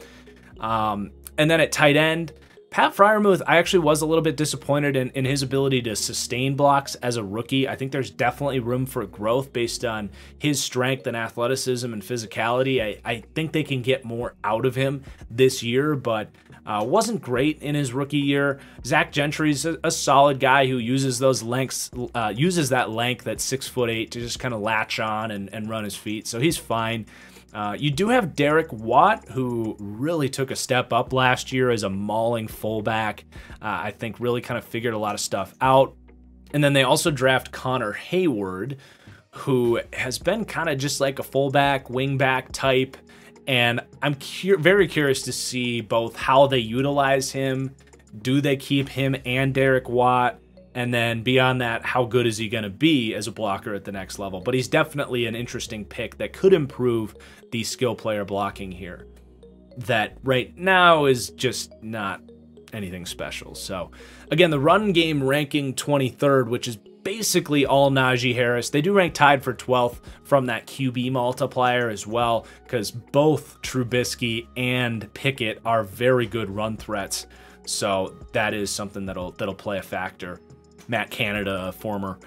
Um, and then at tight end, Pat Freiermuth, I actually was a little bit disappointed in, in his ability to sustain blocks as a rookie. I think there's definitely room for growth based on his strength and athleticism and physicality. I, I think they can get more out of him this year, but uh, wasn't great in his rookie year. Zach Gentry's a, a solid guy who uses those lengths, uh, uses that length, that six foot eight, to just kind of latch on and, and run his feet. So he's fine. Uh, you do have Derek Watt, who really took a step up last year as a mauling fullback. Uh, I think really kind of figured a lot of stuff out. And then they also draft Connor Heyward, who has been kind of just like a fullback, wingback type. And I'm very curious to see both how they utilize him. Do they keep him and Derek Watt? And then beyond that, how good is he going to be as a blocker at the next level? But he's definitely an interesting pick that could improve the skill player blocking here. That right now is just not anything special. So, again, the run game ranking 23rd, which is basically all Najee Harris. They do rank tied for 12th from that QB multiplier as well, because both Trubisky and Pickett are very good run threats. So that is something that'll that'll play a factor. Matt Canada, former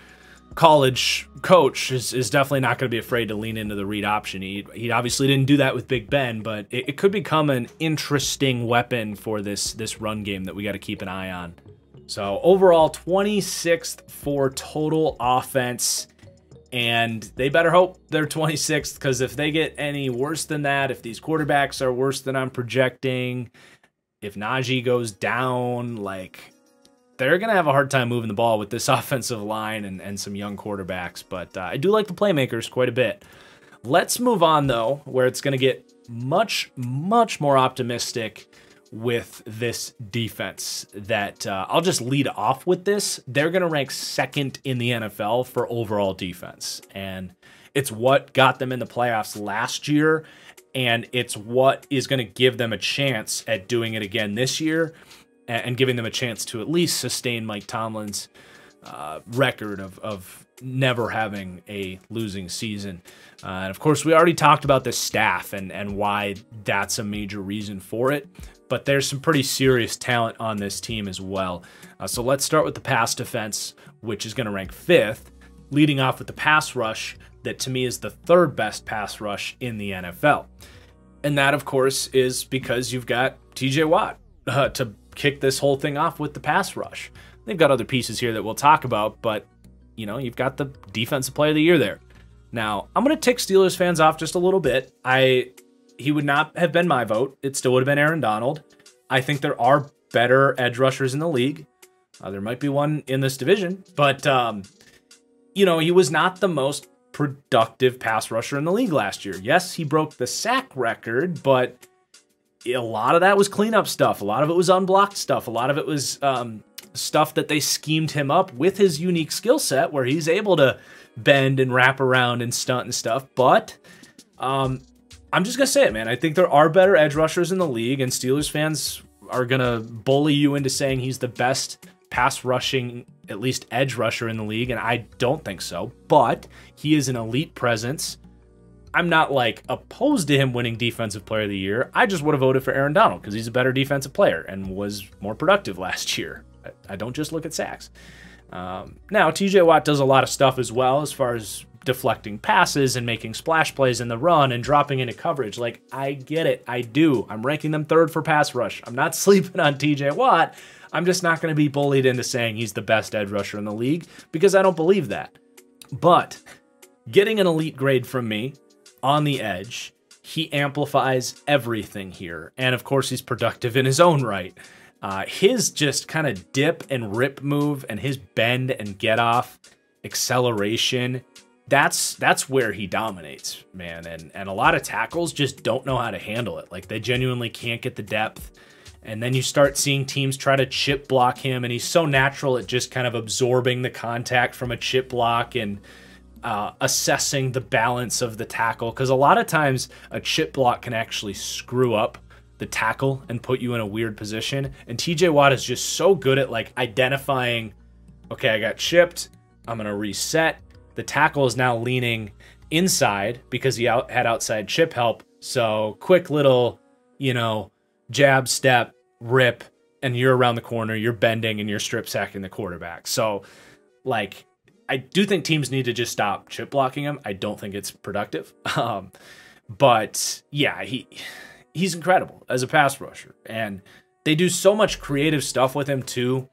college coach, is, is definitely not going to be afraid to lean into the read option. He, he obviously didn't do that with Big Ben, but it, it could become an interesting weapon for this, this run game that we got to keep an eye on. So overall, 26th for total offense. And they better hope they're 26th because if they get any worse than that, if these quarterbacks are worse than I'm projecting, if Najee goes down, like they're going to have a hard time moving the ball with this [laughs] offensive line and, and some young quarterbacks. But uh, I do like the playmakers quite a bit. Let's move on, though, where it's going to get much, much more optimistic with this defense that uh, I'll just lead off with this. They're going to rank second in the NFL for overall defense. And it's what got them in the playoffs last year. And it's what is going to give them a chance at doing it again this year and giving them a chance to at least sustain Mike Tomlin's uh, record of, of never having a losing season. Uh, and of course, we already talked about the staff and, and why that's a major reason for it but there's some pretty serious talent on this team as well. Uh, so let's start with the pass defense, which is going to rank fifth, leading off with the pass rush, that to me is the third best pass rush in the NFL. And that, of course, is because you've got TJ Watt uh, to kick this whole thing off with the pass rush. They've got other pieces here that we'll talk about, but you know, you've got the defensive player of the year there. Now, I'm going to tick Steelers fans off just a little bit. I he would not have been my vote. It still would have been Aaron Donald. I think there are better edge rushers in the league. Uh, there might be one in this division, but um, you know, he was not the most productive pass rusher in the league last year. Yes, he broke the sack record, but a lot of that was cleanup stuff. A lot of it was unblocked stuff. A lot of it was um, stuff that they schemed him up with his unique skill set, where he's able to bend and wrap around and stunt and stuff. But um, I'm just gonna say it, man. I think there are better edge rushers in the league, and Steelers fans are gonna bully you into saying he's the best pass rushing, at least edge rusher in the league, and I don't think so. But he is an elite presence. I'm not like opposed to him winning Defensive Player of the Year. I just would have voted for Aaron Donald because he's a better defensive player and was more productive last year. I, I don't just look at sacks. Um, now, TJ Watt does a lot of stuff as well as far as deflecting passes and making splash plays in the run and dropping into coverage. Like, I get it. I do. I'm ranking them third for pass rush. I'm not [laughs] sleeping on TJ Watt. I'm just not going to be bullied into saying he's the best edge rusher in the league because I don't believe that. But getting an elite grade from me on the edge, he amplifies everything here. And of course, he's productive in his own right. Uh, his just kind of dip and rip move and his bend and get off acceleration that's that's where he dominates, man. And and a lot of tackles just don't know how to handle it. Like they genuinely can't get the depth. And then you start seeing teams try to chip block him, and he's so natural at just kind of absorbing the contact from a chip block and uh, assessing the balance of the tackle. Because a lot of times a chip block can actually screw up the tackle and put you in a weird position. And TJ Watt is just so good at like identifying, okay, I got chipped. I'm gonna reset the tackle is now leaning inside because he out, had outside chip help. So quick little, you know, jab, step, rip, and you're around the corner, you're bending and you're strip sacking the quarterback. So, like, I do think teams need to just stop chip blocking him. I don't think it's productive. [laughs] Um, but yeah, he he's incredible as a pass rusher, and they do so much creative stuff with him too.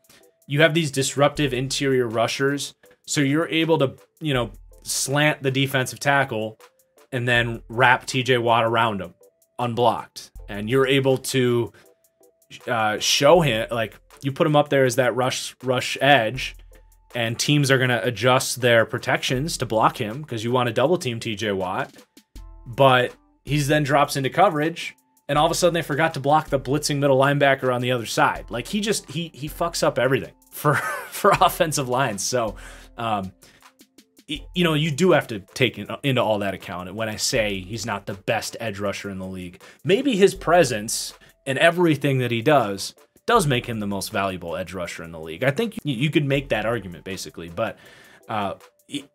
You have these disruptive interior rushers so you're able to, you know, slant the defensive tackle and then wrap TJ Watt around him unblocked. And you're able to uh, show him, like, you put him up there as that rush rush edge, and teams are going to adjust their protections to block him because you want to double team TJ Watt. But he's then drops into coverage and all of a sudden they forgot to block the blitzing middle linebacker on the other side. Like he just he he fucks up everything [laughs] for for offensive lines. So um, you know, you do have to take into all that account. And when I say he's not the best edge rusher in the league, maybe his presence and everything that he does does make him the most valuable edge rusher in the league. I think you, could make that argument basically, but uh, it,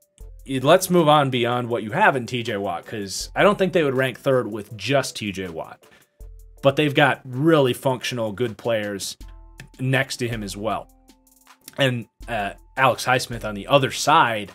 it, let's move on beyond what you have in TJ Watt because I don't think they would rank third with just TJ Watt, but they've got really functional, good players next to him as well. And uh, Alex Highsmith on the other side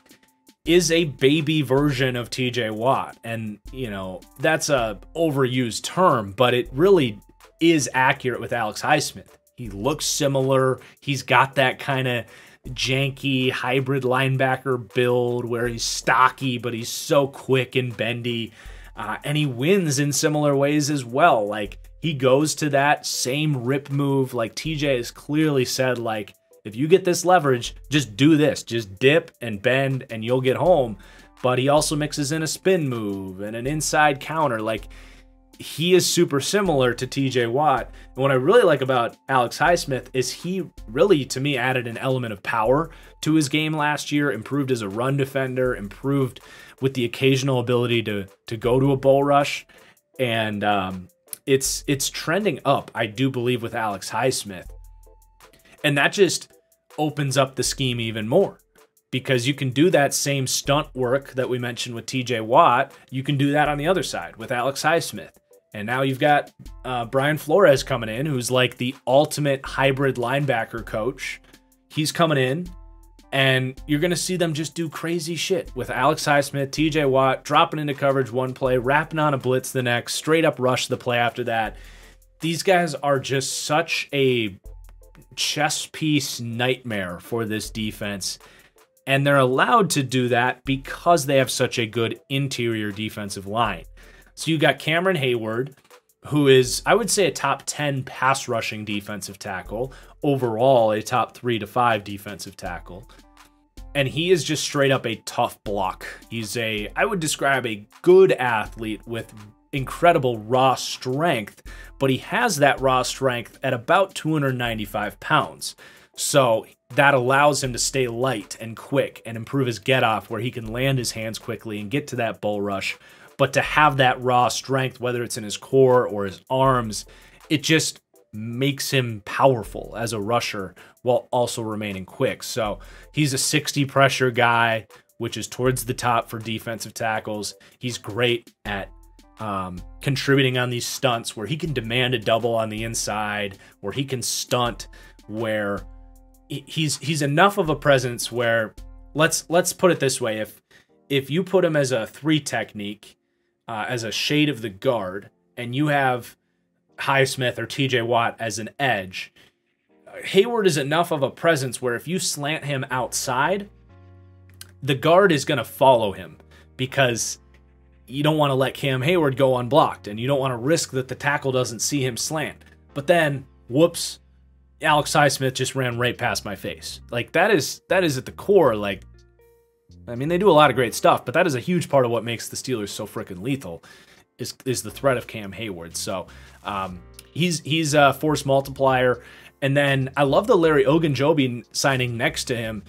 is a baby version of TJ Watt. And, you know, that's a overused term, but it really is accurate with Alex Highsmith. He looks similar. He's got that kind of janky hybrid linebacker build where he's stocky, but he's so quick and bendy. Uh, and he wins in similar ways as well. Like he goes to that same rip move. Like TJ has clearly said, like, if you get this leverage, just do this. Just dip and bend and you'll get home. But he also mixes in a spin move and an inside counter. Like he is super similar to TJ Watt. And what I really like about Alex Highsmith is he really, to me, added an element of power to his game last year, improved as a run defender, improved with the occasional ability to to go to a bull rush. And um, it's it's trending up, I do believe, with Alex Highsmith. And that just opens up the scheme even more because you can do that same stunt work that we mentioned with TJ Watt. You can do that on the other side with Alex Highsmith. And now you've got uh, Brian Flores coming in, who's like the ultimate hybrid linebacker coach. He's coming in, and you're going to see them just do crazy shit with Alex Highsmith, TJ Watt, dropping into coverage one play, wrapping on a blitz the next, straight up rush the play after that. These guys are just such a chess piece nightmare for this defense. And they're allowed to do that because they have such a good interior defensive line. So you got Cameron Heyward, who is, I would say, a top 10 pass rushing defensive tackle, overall, a top three to five defensive tackle. And he is just straight up a tough block. He's a, I would describe a good athlete with incredible raw strength, but he has that raw strength at about 295 pounds. So that allows him to stay light and quick and improve his get off where he can land his hands quickly and get to that bull rush. But to have that raw strength, whether it's in his core or his arms, it just makes him powerful as a rusher while also remaining quick. So he's a 60 pressure guy, which is towards the top for defensive tackles. He's great at um, contributing on these stunts where he can demand a double on the inside, where he can stunt, where he's he's enough of a presence where let's let's put it this way: if if you put him as a three technique, uh, as a shade of the guard, and you have Highsmith or T.J. Watt as an edge, Heyward is enough of a presence where if you slant him outside, the guard is going to follow him because you don't want to let Cam Heyward go unblocked and you don't want to risk that the tackle doesn't see him slant. But then, whoops, Alex Highsmith just ran right past my face. Like that is that is at the core like I mean they do a lot of great stuff, but that is a huge part of what makes the Steelers so freaking lethal is is the threat of Cam Heyward. So, um, he's he's a force multiplier and then I love the Larry Ogunjobi signing next to him.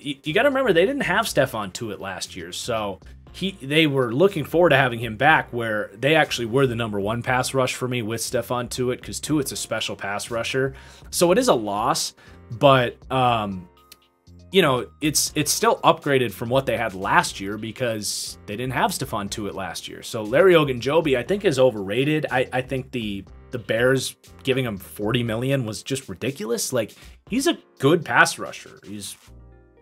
You, you got to remember they didn't have Stephon Tuitt last year. So, he they were looking forward to having him back where they actually were the number one pass rush for me with Stephon Tuitt because Tuitt's a special pass rusher. So it is a loss, but um, you know, it's it's still upgraded from what they had last year because they didn't have Stephon Tuitt last year. So Larry Ogunjobi, I think, is overrated. I, I think the the Bears giving him 40 million was just ridiculous. Like he's a good pass rusher. He's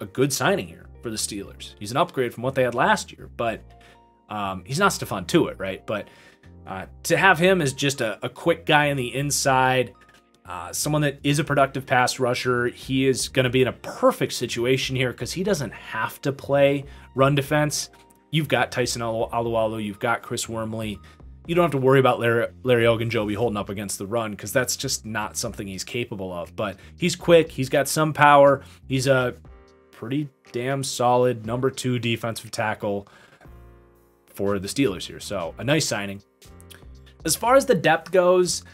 a good signing here for the Steelers. He's an upgrade from what they had last year, but um, he's not Stephon Tuitt, right? But uh, to have him as just a, a quick guy on the inside, uh, someone that is a productive pass rusher, he is going to be in a perfect situation here because he doesn't have to play run defense. You've got Tyson Alualu, you've got Chris Wormley. You don't have to worry about Larry, Larry Ogunjobi holding up against the run because that's just not something he's capable of. But he's quick, he's got some power, he's a pretty damn solid number two defensive tackle for the Steelers here. So a nice signing. As far as the depth goes,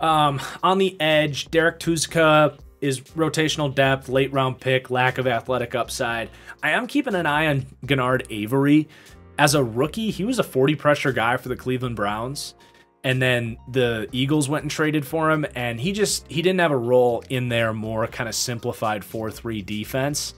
um, on the edge, Derrek Tuszka is rotational depth, late round pick, lack of athletic upside. I am keeping an eye on Genard Avery. As a rookie, he was a 40 pressure guy for the Cleveland Browns. And then the Eagles went and traded for him, and he just he didn't have a role in their more kind of simplified 4-3 defense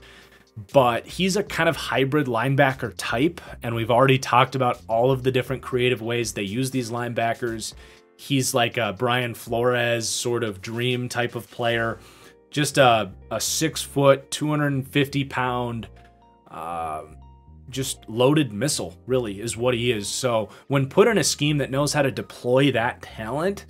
but he's a kind of hybrid linebacker type. And we've already talked about all of the different creative ways they use these linebackers. He's like a Brian Flores sort of dream type of player. just a, a six foot, 250 pound, uh, just loaded missile, really, is what he is. So when put in a scheme that knows how to deploy that talent,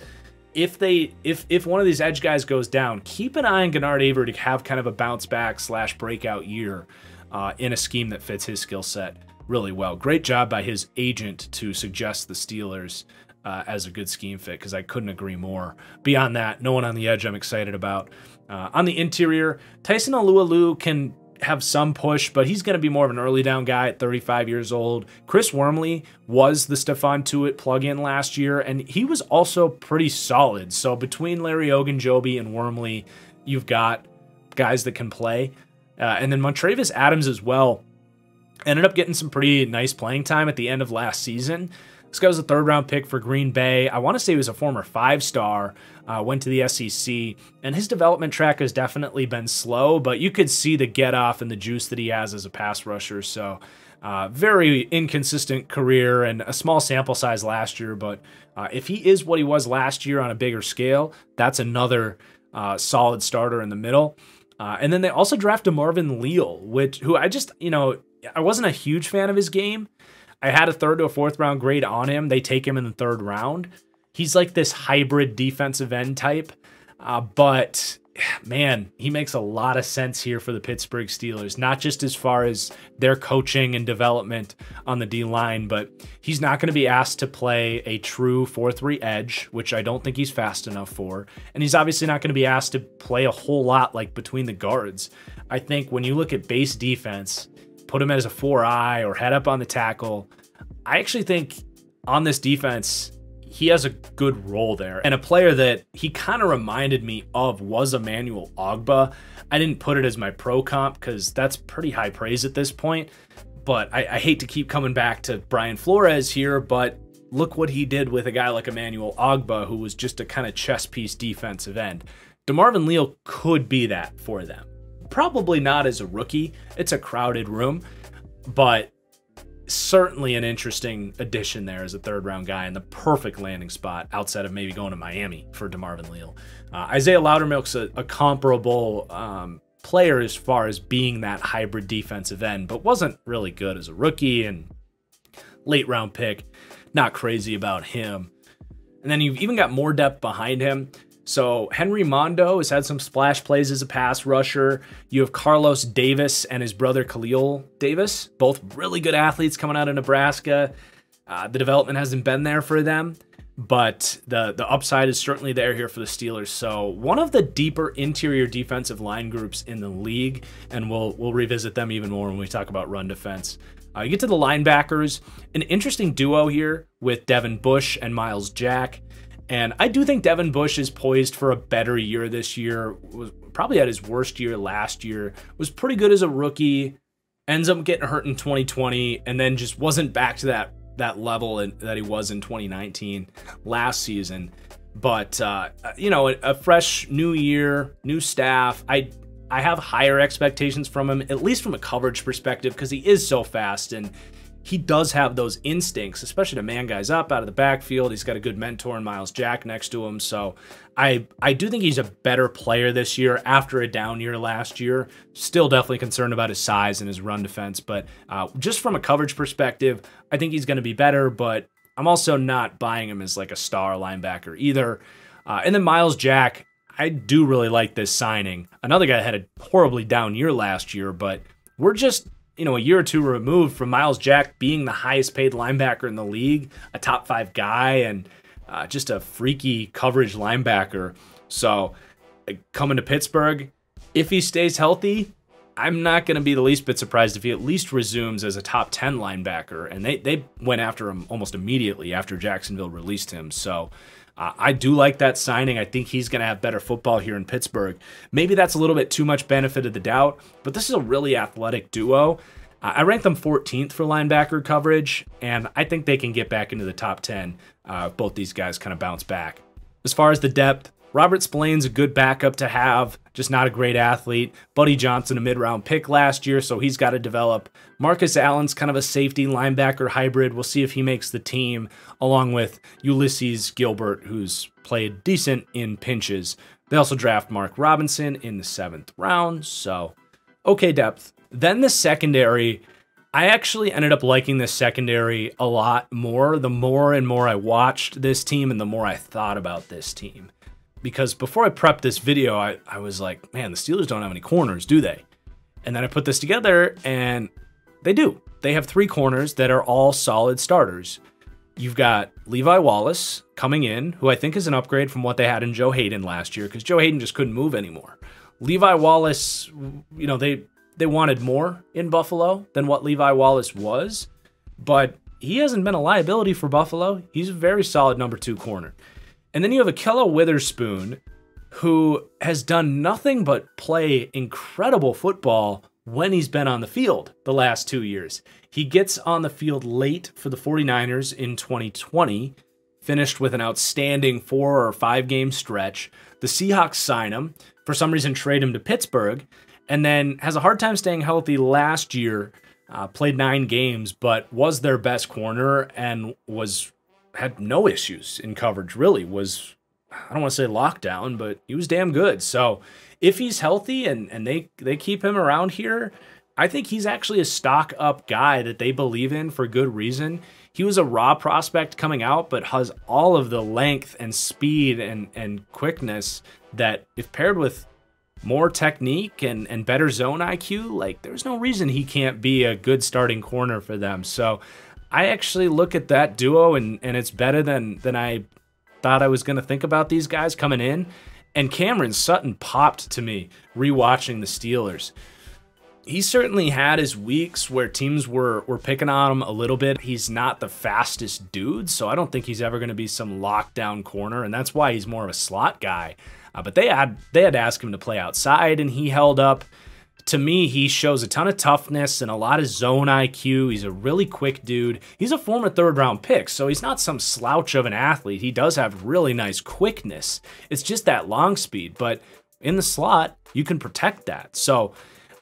if they if if one of these edge guys goes down, keep an eye on Genard Avery to have kind of a bounce back slash breakout year uh, in a scheme that fits his skill set really well. Great job by his agent to suggest the Steelers uh, as a good scheme fit because I couldn't agree more. Beyond that, no one on the edge I'm excited about. Uh, on the interior, Tyson Alualu can have some push, but he's going to be more of an early down guy at 35 years old. Chris Wormley was the Stefan Tuitt plug-in last year, and he was also pretty solid. So between Larry Ogunjobi and Wormley, you've got guys that can play. Uh, and then Montravius Adams as well ended up getting some pretty nice playing time at the end of last season. This guy was a third round pick for Green Bay. I want to say he was a former five star, uh, went to the SEC, and his development track has definitely been slow, but you could see the get off and the juice that he has as a pass rusher. So, uh, very inconsistent career and a small sample size last year. But uh, if he is what he was last year on a bigger scale, that's another uh, solid starter in the middle. Uh, and then they also drafted Marvin Leal, which who I just you know I wasn't a huge fan of his game. I had a third to a fourth round grade on him. They take him in the third round. He's like this hybrid defensive end type, uh, but man, he makes a lot of sense here for the Pittsburgh Steelers, not just as far as their coaching and development on the D line, but he's not going to be asked to play a true 4 3 edge, which I don't think he's fast enough for. And he's obviously not going to be asked to play a whole lot like between the guards. I think when you look at base defense, put him as a four eye or head up on the tackle. I actually think on this defense, he has a good role there. And a player that he kind of reminded me of was Emmanuel Ogbah. I didn't put it as my pro comp because that's pretty high praise at this point. But I, I, hate to keep coming back to Brian Flores here, but look what he did with a guy like Emmanuel Ogbah, who was just a kind of chess piece defensive end. DeMarvin Leal could be that for them. Probably not as a rookie. It's a crowded room, but certainly an interesting addition there as a third round guy and the perfect landing spot outside of maybe going to Miami for DeMarvin Leal. Uh, Isaiah Loudermilk's a, a comparable um, player as far as being that hybrid defensive end, but wasn't really good as a rookie and late round pick. Not crazy about him. And then you've even got more depth behind him. So Henry Mondeaux has had some splash plays as a pass rusher. You have Carlos Davis and his brother Khalil Davis, both really good athletes coming out of Nebraska. Uh, the development hasn't been there for them, but the the upside is certainly there here for the Steelers. So one of the deeper interior defensive line groups in the league, and we'll we'll revisit them even more when we talk about run defense. Uh, you get to the linebackers, an interesting duo here with Devin Bush and Myles Jack. And I do think Devin Bush is poised for a better year this year. Was probably at his worst year last year. Was pretty good as a rookie. Ends up getting hurt in 2020, and then just wasn't back to that that level in, that he was in 2019 last season. But uh, you know, a, a fresh new year, new staff. I I have higher expectations from him, at least from a coverage perspective, because he is so fast and he does have those instincts, especially to man guys up out of the backfield. He's got a good mentor in Myles Jack next to him. So I I do think he's a better player this year after a down year last year. Still definitely concerned about his size and his run defense, but uh, just from a coverage perspective, I think he's going to be better. But I'm also not buying him as like a star linebacker either. Uh, and then Myles Jack, I do really like this signing. Another guy had a horribly down year last year, but we're just you know, a year or two removed from Myles Jack being the highest paid linebacker in the league, a top five guy, and uh, just a freaky coverage linebacker. So, uh, coming to Pittsburgh, if he stays healthy, I'm not going to be the least bit surprised if he at least resumes as a top 10 linebacker. And they, they went after him almost immediately after Jacksonville released him. So, I do like that signing. I think he's going to have better football here in Pittsburgh. Maybe that's a little bit too much benefit of the doubt, but this is a really athletic duo. I rank them 14th for linebacker coverage, and I think they can get back into the top 10. Uh, both these guys kind of bounce back. As far as the depth, Robert Spillane's a good backup to have, just not a great athlete. Buddy Johnson, a mid round pick last year, so he's got to develop. Marcus Allen's kind of a safety linebacker hybrid. We'll see if he makes the team, along with Ulysses Gilbert, who's played decent in pinches They also draft Mark Robinson in the seventh round, so okay depth. Then the secondary, I actually ended up liking this secondary a lot more the more and more I watched this team and the more I thought about this team. Because before I prepped this video, I, I was like, man, the Steelers don't have any corners, do they? And then I put this together and they do. They have three corners that are all solid starters. You've got Levi Wallace coming in, who I think is an upgrade from what they had in Joe Haden last year, because Joe Haden just couldn't move anymore. Levi Wallace, you know, they they wanted more in Buffalo than what Levi Wallace was, but he hasn't been a liability for Buffalo. He's a very solid number two corner. And then you have Ahkello Witherspoon, who has done nothing but play incredible football when he's been on the field the last two years. He gets on the field late for the 49ers in 2020, finished with an outstanding four or five game stretch. The Seahawks sign him, for some reason, trade him to Pittsburgh, and then has a hard time staying healthy last year. Uh, played nine games, but was their best corner and was had no issues in coverage. Really was I don't want to say lockdown, but he was damn good. So if he's healthy and and they they keep him around here, I think he's actually a stock up guy that they believe in for good reason. He was a raw prospect coming out, but has all of the length and speed and and quickness that if paired with more technique and, and better zone IQ, like there's no reason he can't be a good starting corner for them. So I actually look at that duo and, and it's better than than I thought I was going to think about these guys coming in. And Cameron Sutton popped to me rewatching the Steelers. He certainly had his weeks where teams were were picking on him a little bit. He's not the fastest dude, so I don't think he's ever going to be some lockdown corner, and that's why he's more of a slot guy. Uh, but they had they had to ask him to play outside, and he held up to me, he shows a ton of toughness and a lot of zone IQ. He's a really quick dude. He's a former third round pick, so he's not some slouch of an athlete. He does have really nice quickness. It's just that long speed, but in the slot, you can protect that. So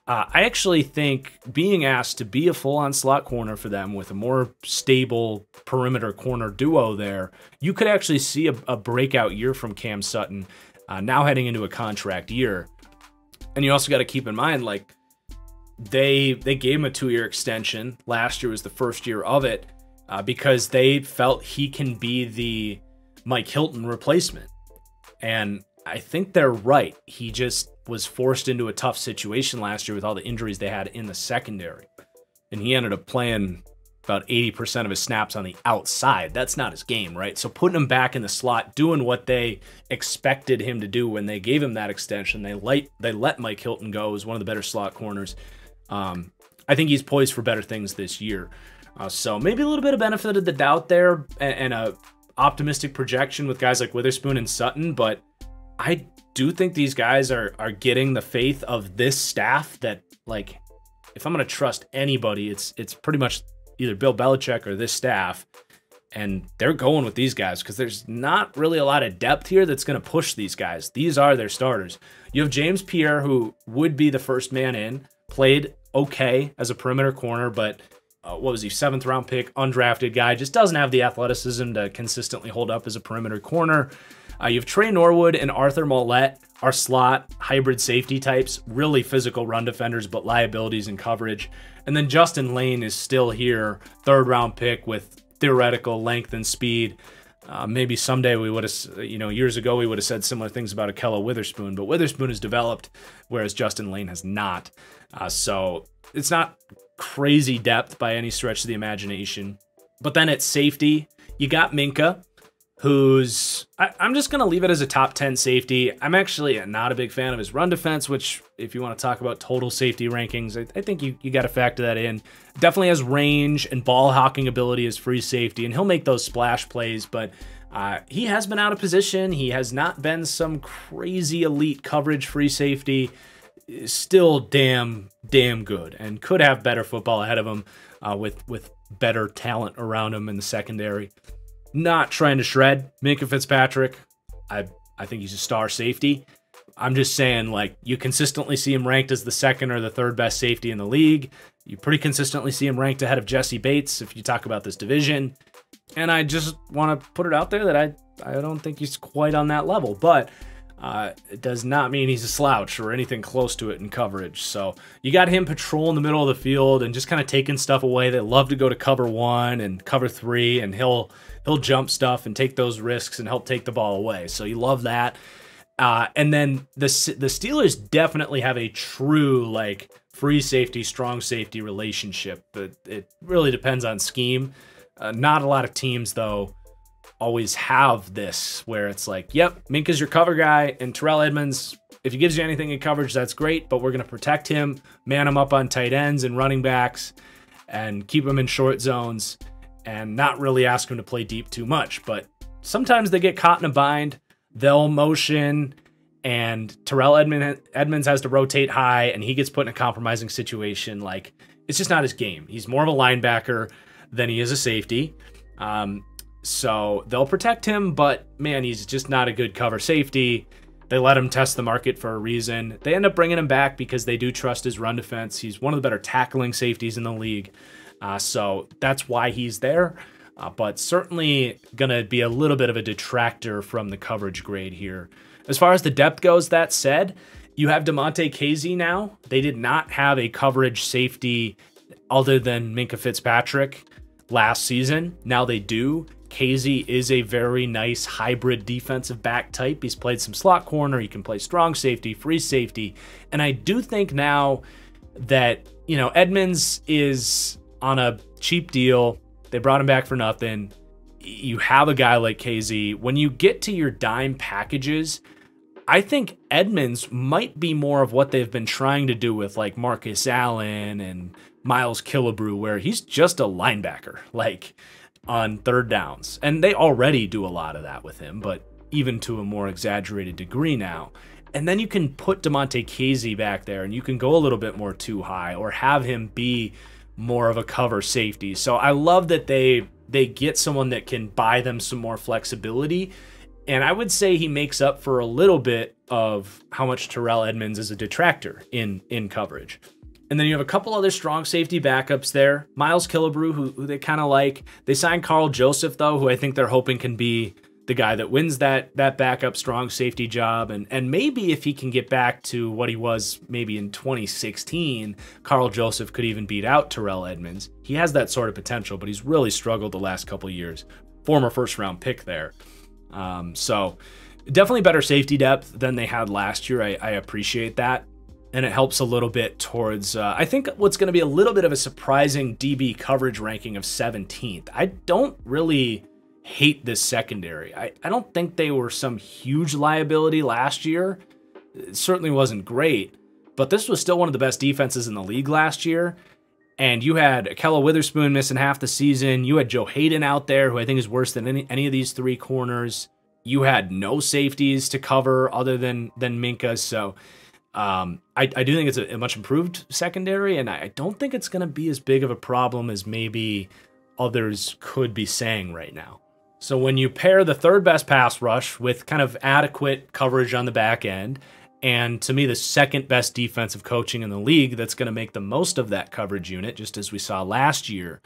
uh, I actually think being asked to be a full on slot corner for them with a more stable perimeter corner duo there, you could actually see a, a breakout year from Cam Sutton uh, now heading into a contract year. And you also got to keep in mind, like they they gave him a two year extension. Last year was the first year of it uh, because they felt he can be the Mike Hilton replacement. And I think they're right. He just was forced into a tough situation last year with all the injuries they had in the secondary. And he ended up playing about 80% of his snaps on the outside. That's not his game, right? So putting him back in the slot, doing what they expected him to do when they gave him that extension, they let they let Mike Hilton go as one of the better slot corners. Um, I think he's poised for better things this year. Uh, so maybe a little bit of benefit of the doubt there and, and a optimistic projection with guys like Witherspoon and Sutton, but I do think these guys are are getting the faith of this staff that like if I'm going to trust anybody, it's it's pretty much either Bill Belichick or this staff. And they're going with these guys because there's not really a lot of depth here that's going to push these guys. These are their starters. You have James Pierre, who would be the first man in, played okay as a perimeter corner, but uh, what was he, seventh round pick, undrafted guy, just doesn't have the athleticism to consistently hold up as a perimeter corner. Uh, you have Tre Norwood and Arthur Maulet, our slot hybrid safety types, really physical run defenders, but liabilities in coverage. And then Justin Lane is still here, third round pick with theoretical length and speed. Uh, maybe someday we would have, you know, years ago we would have said similar things about Ahkello Witherspoon, but Witherspoon has developed, whereas Justin Lane has not. Uh, so it's not crazy depth by any stretch of the imagination. But then at safety, you got Minkah, who's I, am just gonna leave it as a top 10 safety. I'm actually not a big fan of his run defense, which if you want to talk about total safety rankings, I, I think you, you got to factor that in. Definitely has range and ball hawking ability as free safety, and he'll make those splash plays, but uh, he has been out of position. He has not been some crazy elite coverage free safety. Still damn, damn good, and could have better football ahead of him uh, with with better talent around him in the secondary not trying to shred Minkah Fitzpatrick. I I think he's a star safety. I'm just saying, like, you consistently see him ranked as the second or the third best safety in the league. You pretty consistently see him ranked ahead of Jessie Bates if you talk about this division. And I just want to put it out there that I I don't think he's quite on that level. But uh, it does not mean he's a slouch or anything close to it in coverage. So you got him patrolling the middle of the field and just kind of taking stuff away. They love to go to cover one and cover three, and he'll he'll jump stuff and take those risks and help take the ball away. So you love that. Uh, and then the the Steelers definitely have a true like free safety, strong safety relationship, but it really depends on scheme. Uh, not a lot of teams though always have this where it's like, yep, Minkah's your cover guy, and Terrell Edmunds, if he gives you anything in coverage, that's great, but we're going to protect him, man him up on tight ends and running backs, and keep him in short zones, and not really ask him to play deep too much. But sometimes they get caught in a bind, they'll motion, and Terrell Edmunds has to rotate high, and he gets put in a compromising situation. Like, it's just not his game. He's more of a linebacker than he is a safety. Um, so they'll protect him, but man, he's just not a good cover safety. They let him test the market for a reason. They end up bringing him back because they do trust his run defense. He's one of the better tackling safeties in the league. Uh, so that's why he's there. Uh, but certainly going to be a little bit of a detractor from the coverage grade here. As far as the depth goes, that said, you have Damontae Kazee now. They did not have a coverage safety other than Minkah Fitzpatrick last season. Now they do. Kazee is a very nice hybrid defensive back type. He's played some slot corner. He can play strong safety, free safety. And I do think now that, you know, Edmunds is on a cheap deal. They brought him back for nothing. You have a guy like Kazee. When you get to your dime packages, I think Edmunds might be more of what they've been trying to do with like Marcus Allen and Miles Killebrew, where he's just a linebacker. Like, on third downs. And they already do a lot of that with him, but even to a more exaggerated degree now. And then you can put Damontae Kazee back there and you can go a little bit more too high or have him be more of a cover safety. So I love that they they get someone that can buy them some more flexibility. And I would say he makes up for a little bit of how much Terrell Edmunds is a detractor in in coverage. And then you have a couple other strong safety backups there. Miles Killebrew, who, who they kind of like. They signed Karl Joseph, though, who I think they're hoping can be the guy that wins that that backup strong safety job. And and maybe if he can get back to what he was maybe in 2016, Karl Joseph could even beat out Terrell Edmunds He has that sort of potential, but he's really struggled the last couple years. Former first round pick there. Um, so definitely better safety depth than they had last year. I, I appreciate that and it helps a little bit towards, uh, I think, what's going to be a little bit of a surprising DB coverage ranking of 17th. I don't really hate this secondary. I, I don't think they were some huge liability last year. It certainly wasn't great, but this was still one of the best defenses in the league last year. And you had Ahkello Witherspoon missing half the season. You had Joe Haden out there, who I think is worse than any, any of these three corners. You had no safeties to cover other than than Minkah. So um, I, I do think it's a, a much improved secondary, and I don't think it's going to be as big of a problem as maybe others could be saying right now. So when you pair the third best pass rush with kind of adequate coverage on the back end, and to me, the second best defensive coaching in the league that's going to make the most of that coverage unit, just as we saw last year,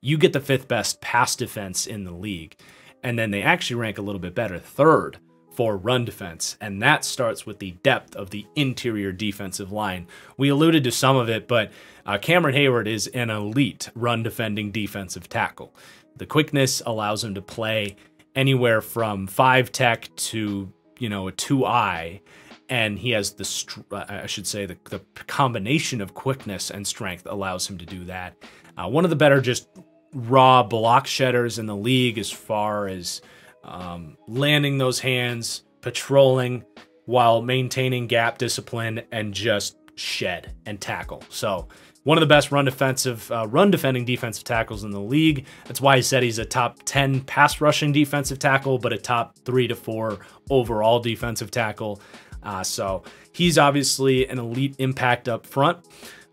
you get the fifth best pass defense in the league. And then they actually rank a little bit better, third for run defense, and that starts with the depth of the interior defensive line. We alluded to some of it, but uh, Cameron Heyward is an elite run defending defensive tackle. The quickness allows him to play anywhere from five tech to you know a two eye, and he has the uh, I should say the, the combination of quickness and strength allows him to do that. Uh, one of the better just raw block shedders in the league as far as um, landing those hands, patrolling while maintaining gap discipline and just shed and tackle. So one of the best run defensive, uh, run defending defensive tackles in the league. That's why he said he's a top 10 pass rushing defensive tackle, but a top three to four overall defensive tackle. Uh, so he's obviously an elite impact up front,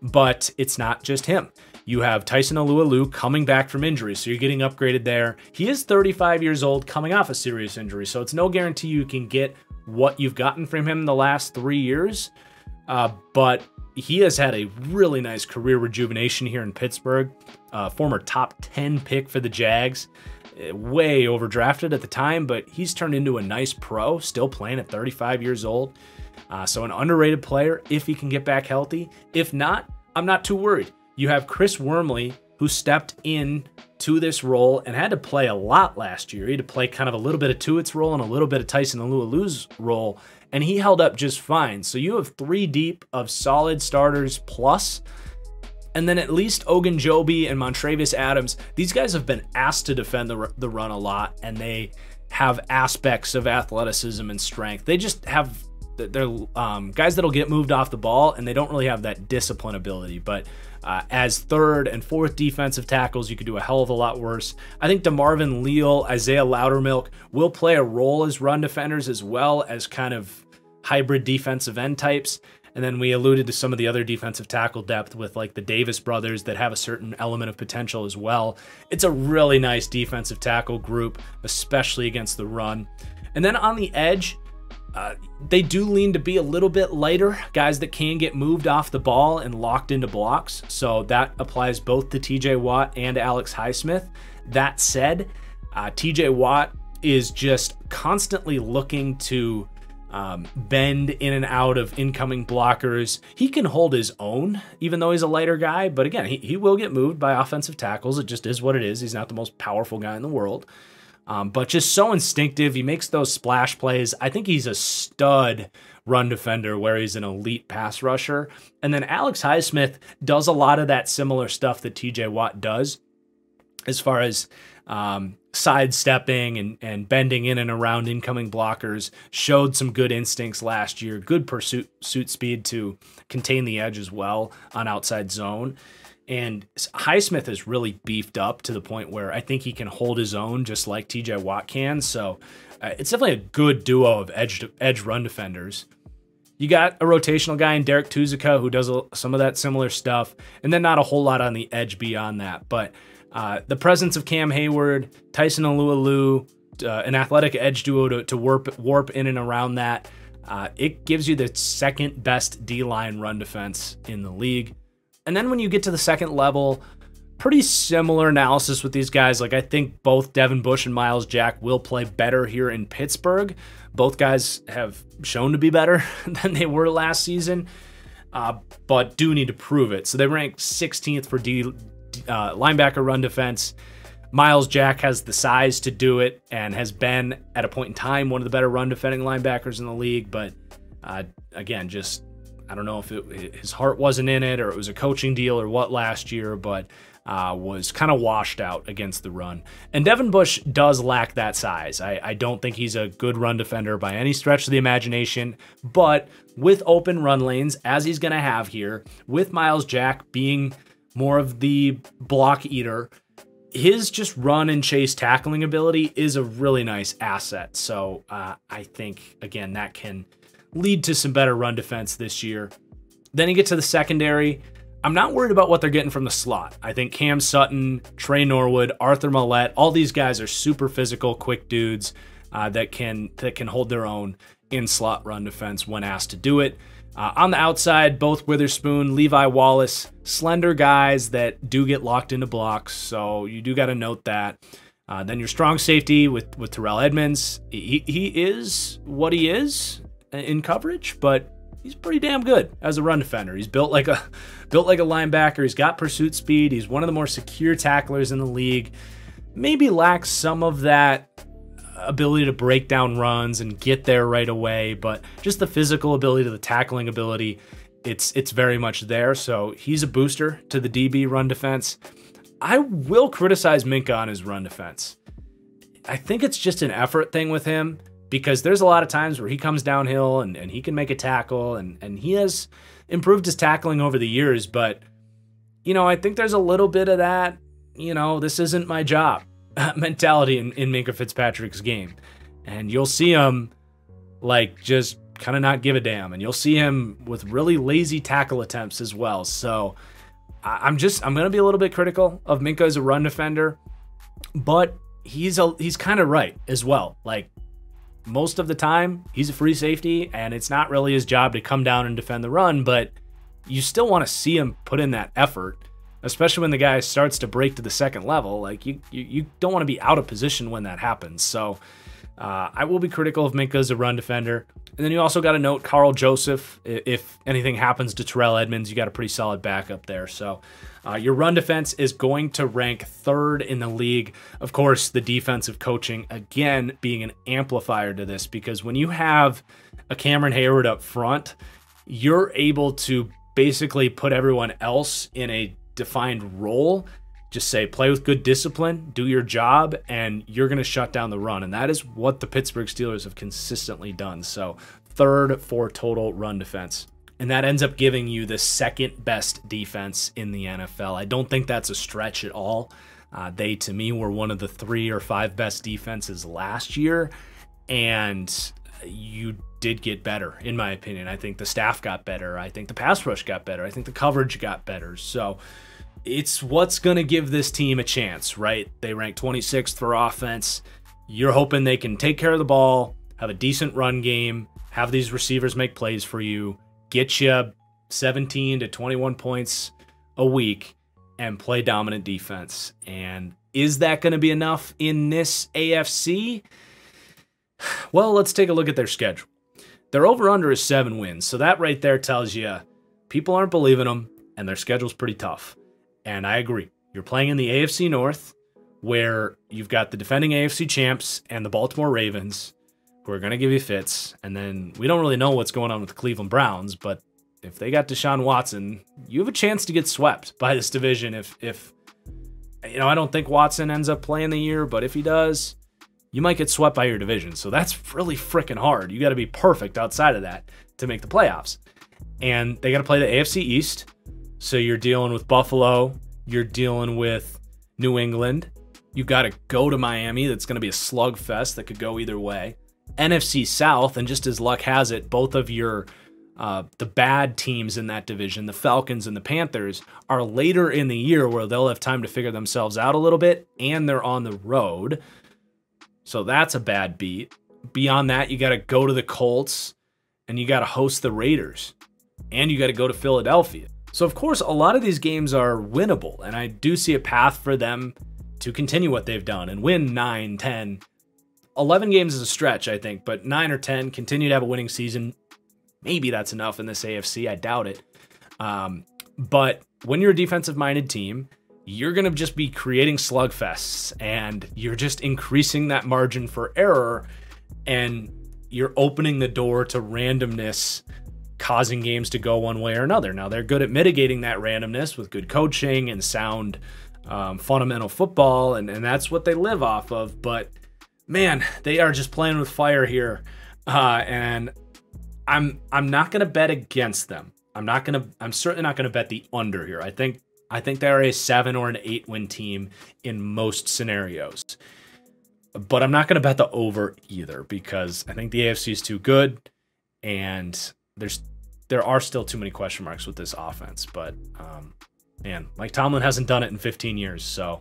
but it's not just him. You have Tyson Alualu coming back from injury, so you're getting upgraded there. He is 35 years old, coming off a serious injury, so it's no guarantee you can get what you've gotten from him in the last three years. Uh, but he has had a really nice career rejuvenation here in Pittsburgh. Uh, former top 10 pick for the Jags. eh, way overdrafted at the time, but he's turned into a nice pro, still playing at 35 years old. Uh, so, an underrated player if he can get back healthy. If not, I'm not too worried. You have Chris Wormley, who stepped in to this role and had to play a lot last year. He had to play kind of a little bit of Tuitt's role and a little bit of Tyson Alualu's role, and he held up just fine. So you have three deep of solid starters. And then at least Ogunjobi and Montravius Adams, these guys have been asked to defend the, the run a lot, and they have aspects of athleticism and strength. They just have they're um, guys that'll get moved off the ball, and they don't really have that discipline ability. But uh, as third and fourth defensive tackles, you could do a hell of a lot worse. I think DeMarvin Leal, Isaiah Loudermilk will play a role as run defenders as well as kind of hybrid defensive end types. And then we alluded to some of the other defensive tackle depth with like the Davis brothers that have a certain element of potential as well. It's a really nice defensive tackle group, especially against the run. And then on the edge, they do lean to be a little bit lighter, guys that can get moved off the ball and locked into blocks. So that applies both to TJ Watt and Alex Highsmith. That said, uh, TJ Watt is just constantly looking to um, bend in and out of incoming blockers. He can hold his own, even though he's a lighter guy. But again, he, he will get moved by offensive tackles. It just is what it is. He's not the most powerful guy in the world. Um, but just so instinctive. He makes those splash plays. I think he's a stud run defender where he's an elite pass rusher. And then Alex Highsmith does a lot of that similar stuff that TJ Watt does as far as um, sidestepping and, and bending in and around incoming blockers. Showed some good instincts last year, good pursuit suit speed to contain the edge as well on outside zone. And Highsmith is really beefed up to the point where I think he can hold his own just like TJ Watt can. So uh, it's definitely a good duo of edge edge run defenders. You got a rotational guy in Derrek Tuszka who does some of that similar stuff, and then not a whole lot on the edge beyond that. But uh, the presence of Cam Heyward, Tyson Alualu, uh, an athletic edge duo to, to warp warp in and around that, uh, it gives you the second best D line run defense in the league. And then when you get to the second level, pretty similar analysis with these guys. Like I think both Devin Bush and Myles Jack will play better here in Pittsburgh. Both guys have shown to be better [laughs] than they were last season, uh, but do need to prove it. So they rank 16th for D uh, linebacker run defense. Myles Jack has the size to do it and has been at a point in time one of the better run defending linebackers in the league. But uh, again, just I don't know if it, his heart wasn't in it or it was a coaching deal or what last year, but uh, was kind of washed out against the run. And Devin Bush does lack that size. I, I, don't think he's a good run defender by any stretch of the imagination, but with open run lanes, as he's going to have here, with Myles Jack being more of the block eater, his just run and chase tackling ability is a really nice asset. So uh, I think, again, that can lead to some better run defense this year. Then you get to the secondary. I'm not worried about what they're getting from the slot. I think Cam Sutton, Tre Norwood, Arthur Maulet, all these guys are super physical, quick dudes uh, that can that can hold their own in slot run defense when asked to do it. Uh, on the outside, both Witherspoon, Levi Wallace, slender guys that do get locked into blocks, so you do got to note that. Uh, then your strong safety with with Terrell Edmunds, he, he is what he is in coverage, but he's pretty damn good as a run defender. He's built like a [laughs] built like a linebacker. He's got pursuit speed. He's one of the more secure tacklers in the league. Maybe lacks some of that ability to break down runs and get there right away, but just the physical ability, to the tackling ability, it's it's very much there. So he's a booster to the DB run defense. I will criticize Minkah on his run defense. I think it's just an effort thing with him because there's a lot of times where he comes downhill and, and he can make a tackle and, and he has improved his tackling over the years. But, you know, I think there's a little bit of that, you know, this isn't my job [laughs] mentality in, in Minkah Fitzpatrick's game. And you'll see him like just kind of not give a damn. And you'll see him with really lazy tackle attempts as well. So I'm just, I'm going to be a little bit critical of Minkah as a run defender, but he's a, he's kind of right as well. Like most of the time, he's a free safety, and it's not really his job to come down and defend the run, but you still want to see him put in that effort. especially when the guy starts to break to the second level. Like you, you, you don't want to be out of position when that happens. So uh, I will be critical of Minkah as a run defender. And then you also got to note Karl Joseph. If anything happens to Terrell Edmunds, you got a pretty solid backup there. So uh, your run defense is going to rank third in the league. Of course, the defensive coaching, again, being an amplifier to this because when you have a Cameron Heyward up front, you're able to basically put everyone else in a defined role. Just say, play with good discipline, do your job, and you're going to shut down the run. And that is what the Pittsburgh Steelers have consistently done. So, third for total run defense. And that ends up giving you the second best defense in the NFL. I don't think that's a stretch at all. Uh, they, to me, were one of the three or five best defenses last year. And you did get better, in my opinion. I think the staff got better. I think the pass rush got better. I think the coverage got better. So it's what's going to give this team a chance, right? They rank 26th for offense. You're hoping they can take care of the ball, have a decent run game, have these receivers make plays for you, get you 17 to 21 points a week, and play dominant defense. And is that going to be enough in this AFC? Well, let's take a look at their schedule. Their over under is seven wins. So that right there tells you people aren't believing them and their schedule's pretty tough. And I agree. You're playing in the AFC North where you've got the defending AFC champs and the Baltimore Ravens who are going to give you fits. And then we don't really know what's going on with the Cleveland Browns, but if they got Deshaun Watson, you have a chance to get swept [laughs] by this division if if you know, I don't think Watson ends up playing the year, but if he does, you might get swept by your division. So that's really freaking hard. You got to be perfect outside of that to make the playoffs. And they got to play the AFC East. So you're dealing with Buffalo, you're dealing with New England. You got to go to Miami. That's going to be a slugfest that could go either way. NFC South, and just as luck has it, both of your uh, the bad teams in that division, the Falcons and the Panthers, are later in the year where they'll have time to figure themselves out a little bit, and they're on the road. So that's a bad beat. Beyond that, you got to go to the Colts and you got to host the Raiders and you got to go to Philadelphia. So, of course, a lot of these games are winnable, and I do see a path for them to continue what they've done and win 9, 10. 11 games is a stretch, I think, but 9 or 10, continue to have a winning season. Maybe that's enough in this AFC. I doubt it. Um, but when you're a defensive minded team, you're going to just be creating slugfests and you're just increasing that margin for error and you're opening the door to randomness causing games to go one way or another. Now, they're good at mitigating that randomness with good coaching and sound um, fundamental football, and, and that's what they live off of. But man, they are just playing with fire here. Uh, and I'm I'm not gonna bet against them. I'm not gonna I'm certainly not gonna bet the under here. I think I think they're a seven or an eight win team in most scenarios. But I'm not going to bet the over either because I think the AFC is too good, and there's there are still too many question marks with this offense. But um, man, Mike Tomlin hasn't done it in 15 years, so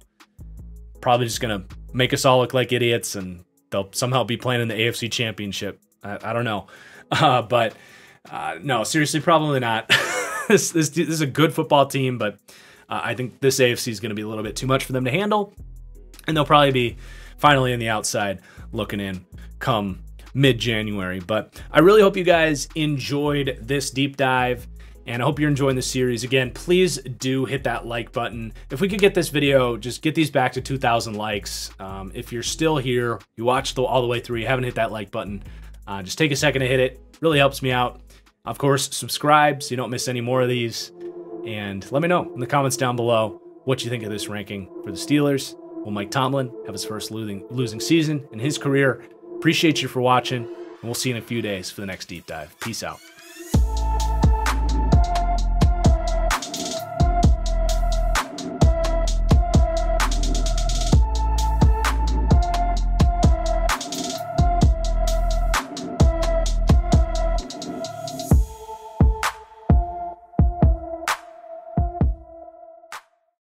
probably just to make us all look like idiots, and they'll somehow be playing in the AFC Championship. I, I don't know, [laughs] uh, but uh, no, seriously, probably not. [laughs] this, this this is a good football team, but uh, I think this AFC is going to be a little bit too much for them to handle, and they'll probably be finally in the outside looking in come mid January. But I really hope you guys enjoyed this deep dive. And I hope you're enjoying the series. Again, please do hit that like button. If we could get this video, just get these back to 2,000 likes. Um, if you're still here, you watched the, all the way through, you haven't hit that like button, uh, just take a second to hit it. Really helps me out. Of course, subscribe so you don't miss any more of these. And let me know in the comments down below what you think of this ranking for the Steelers. Will Mike Tomlin have his first losing, losing season in his career? Appreciate you for watching, and we'll see you in a few days for the next deep dive. Peace out.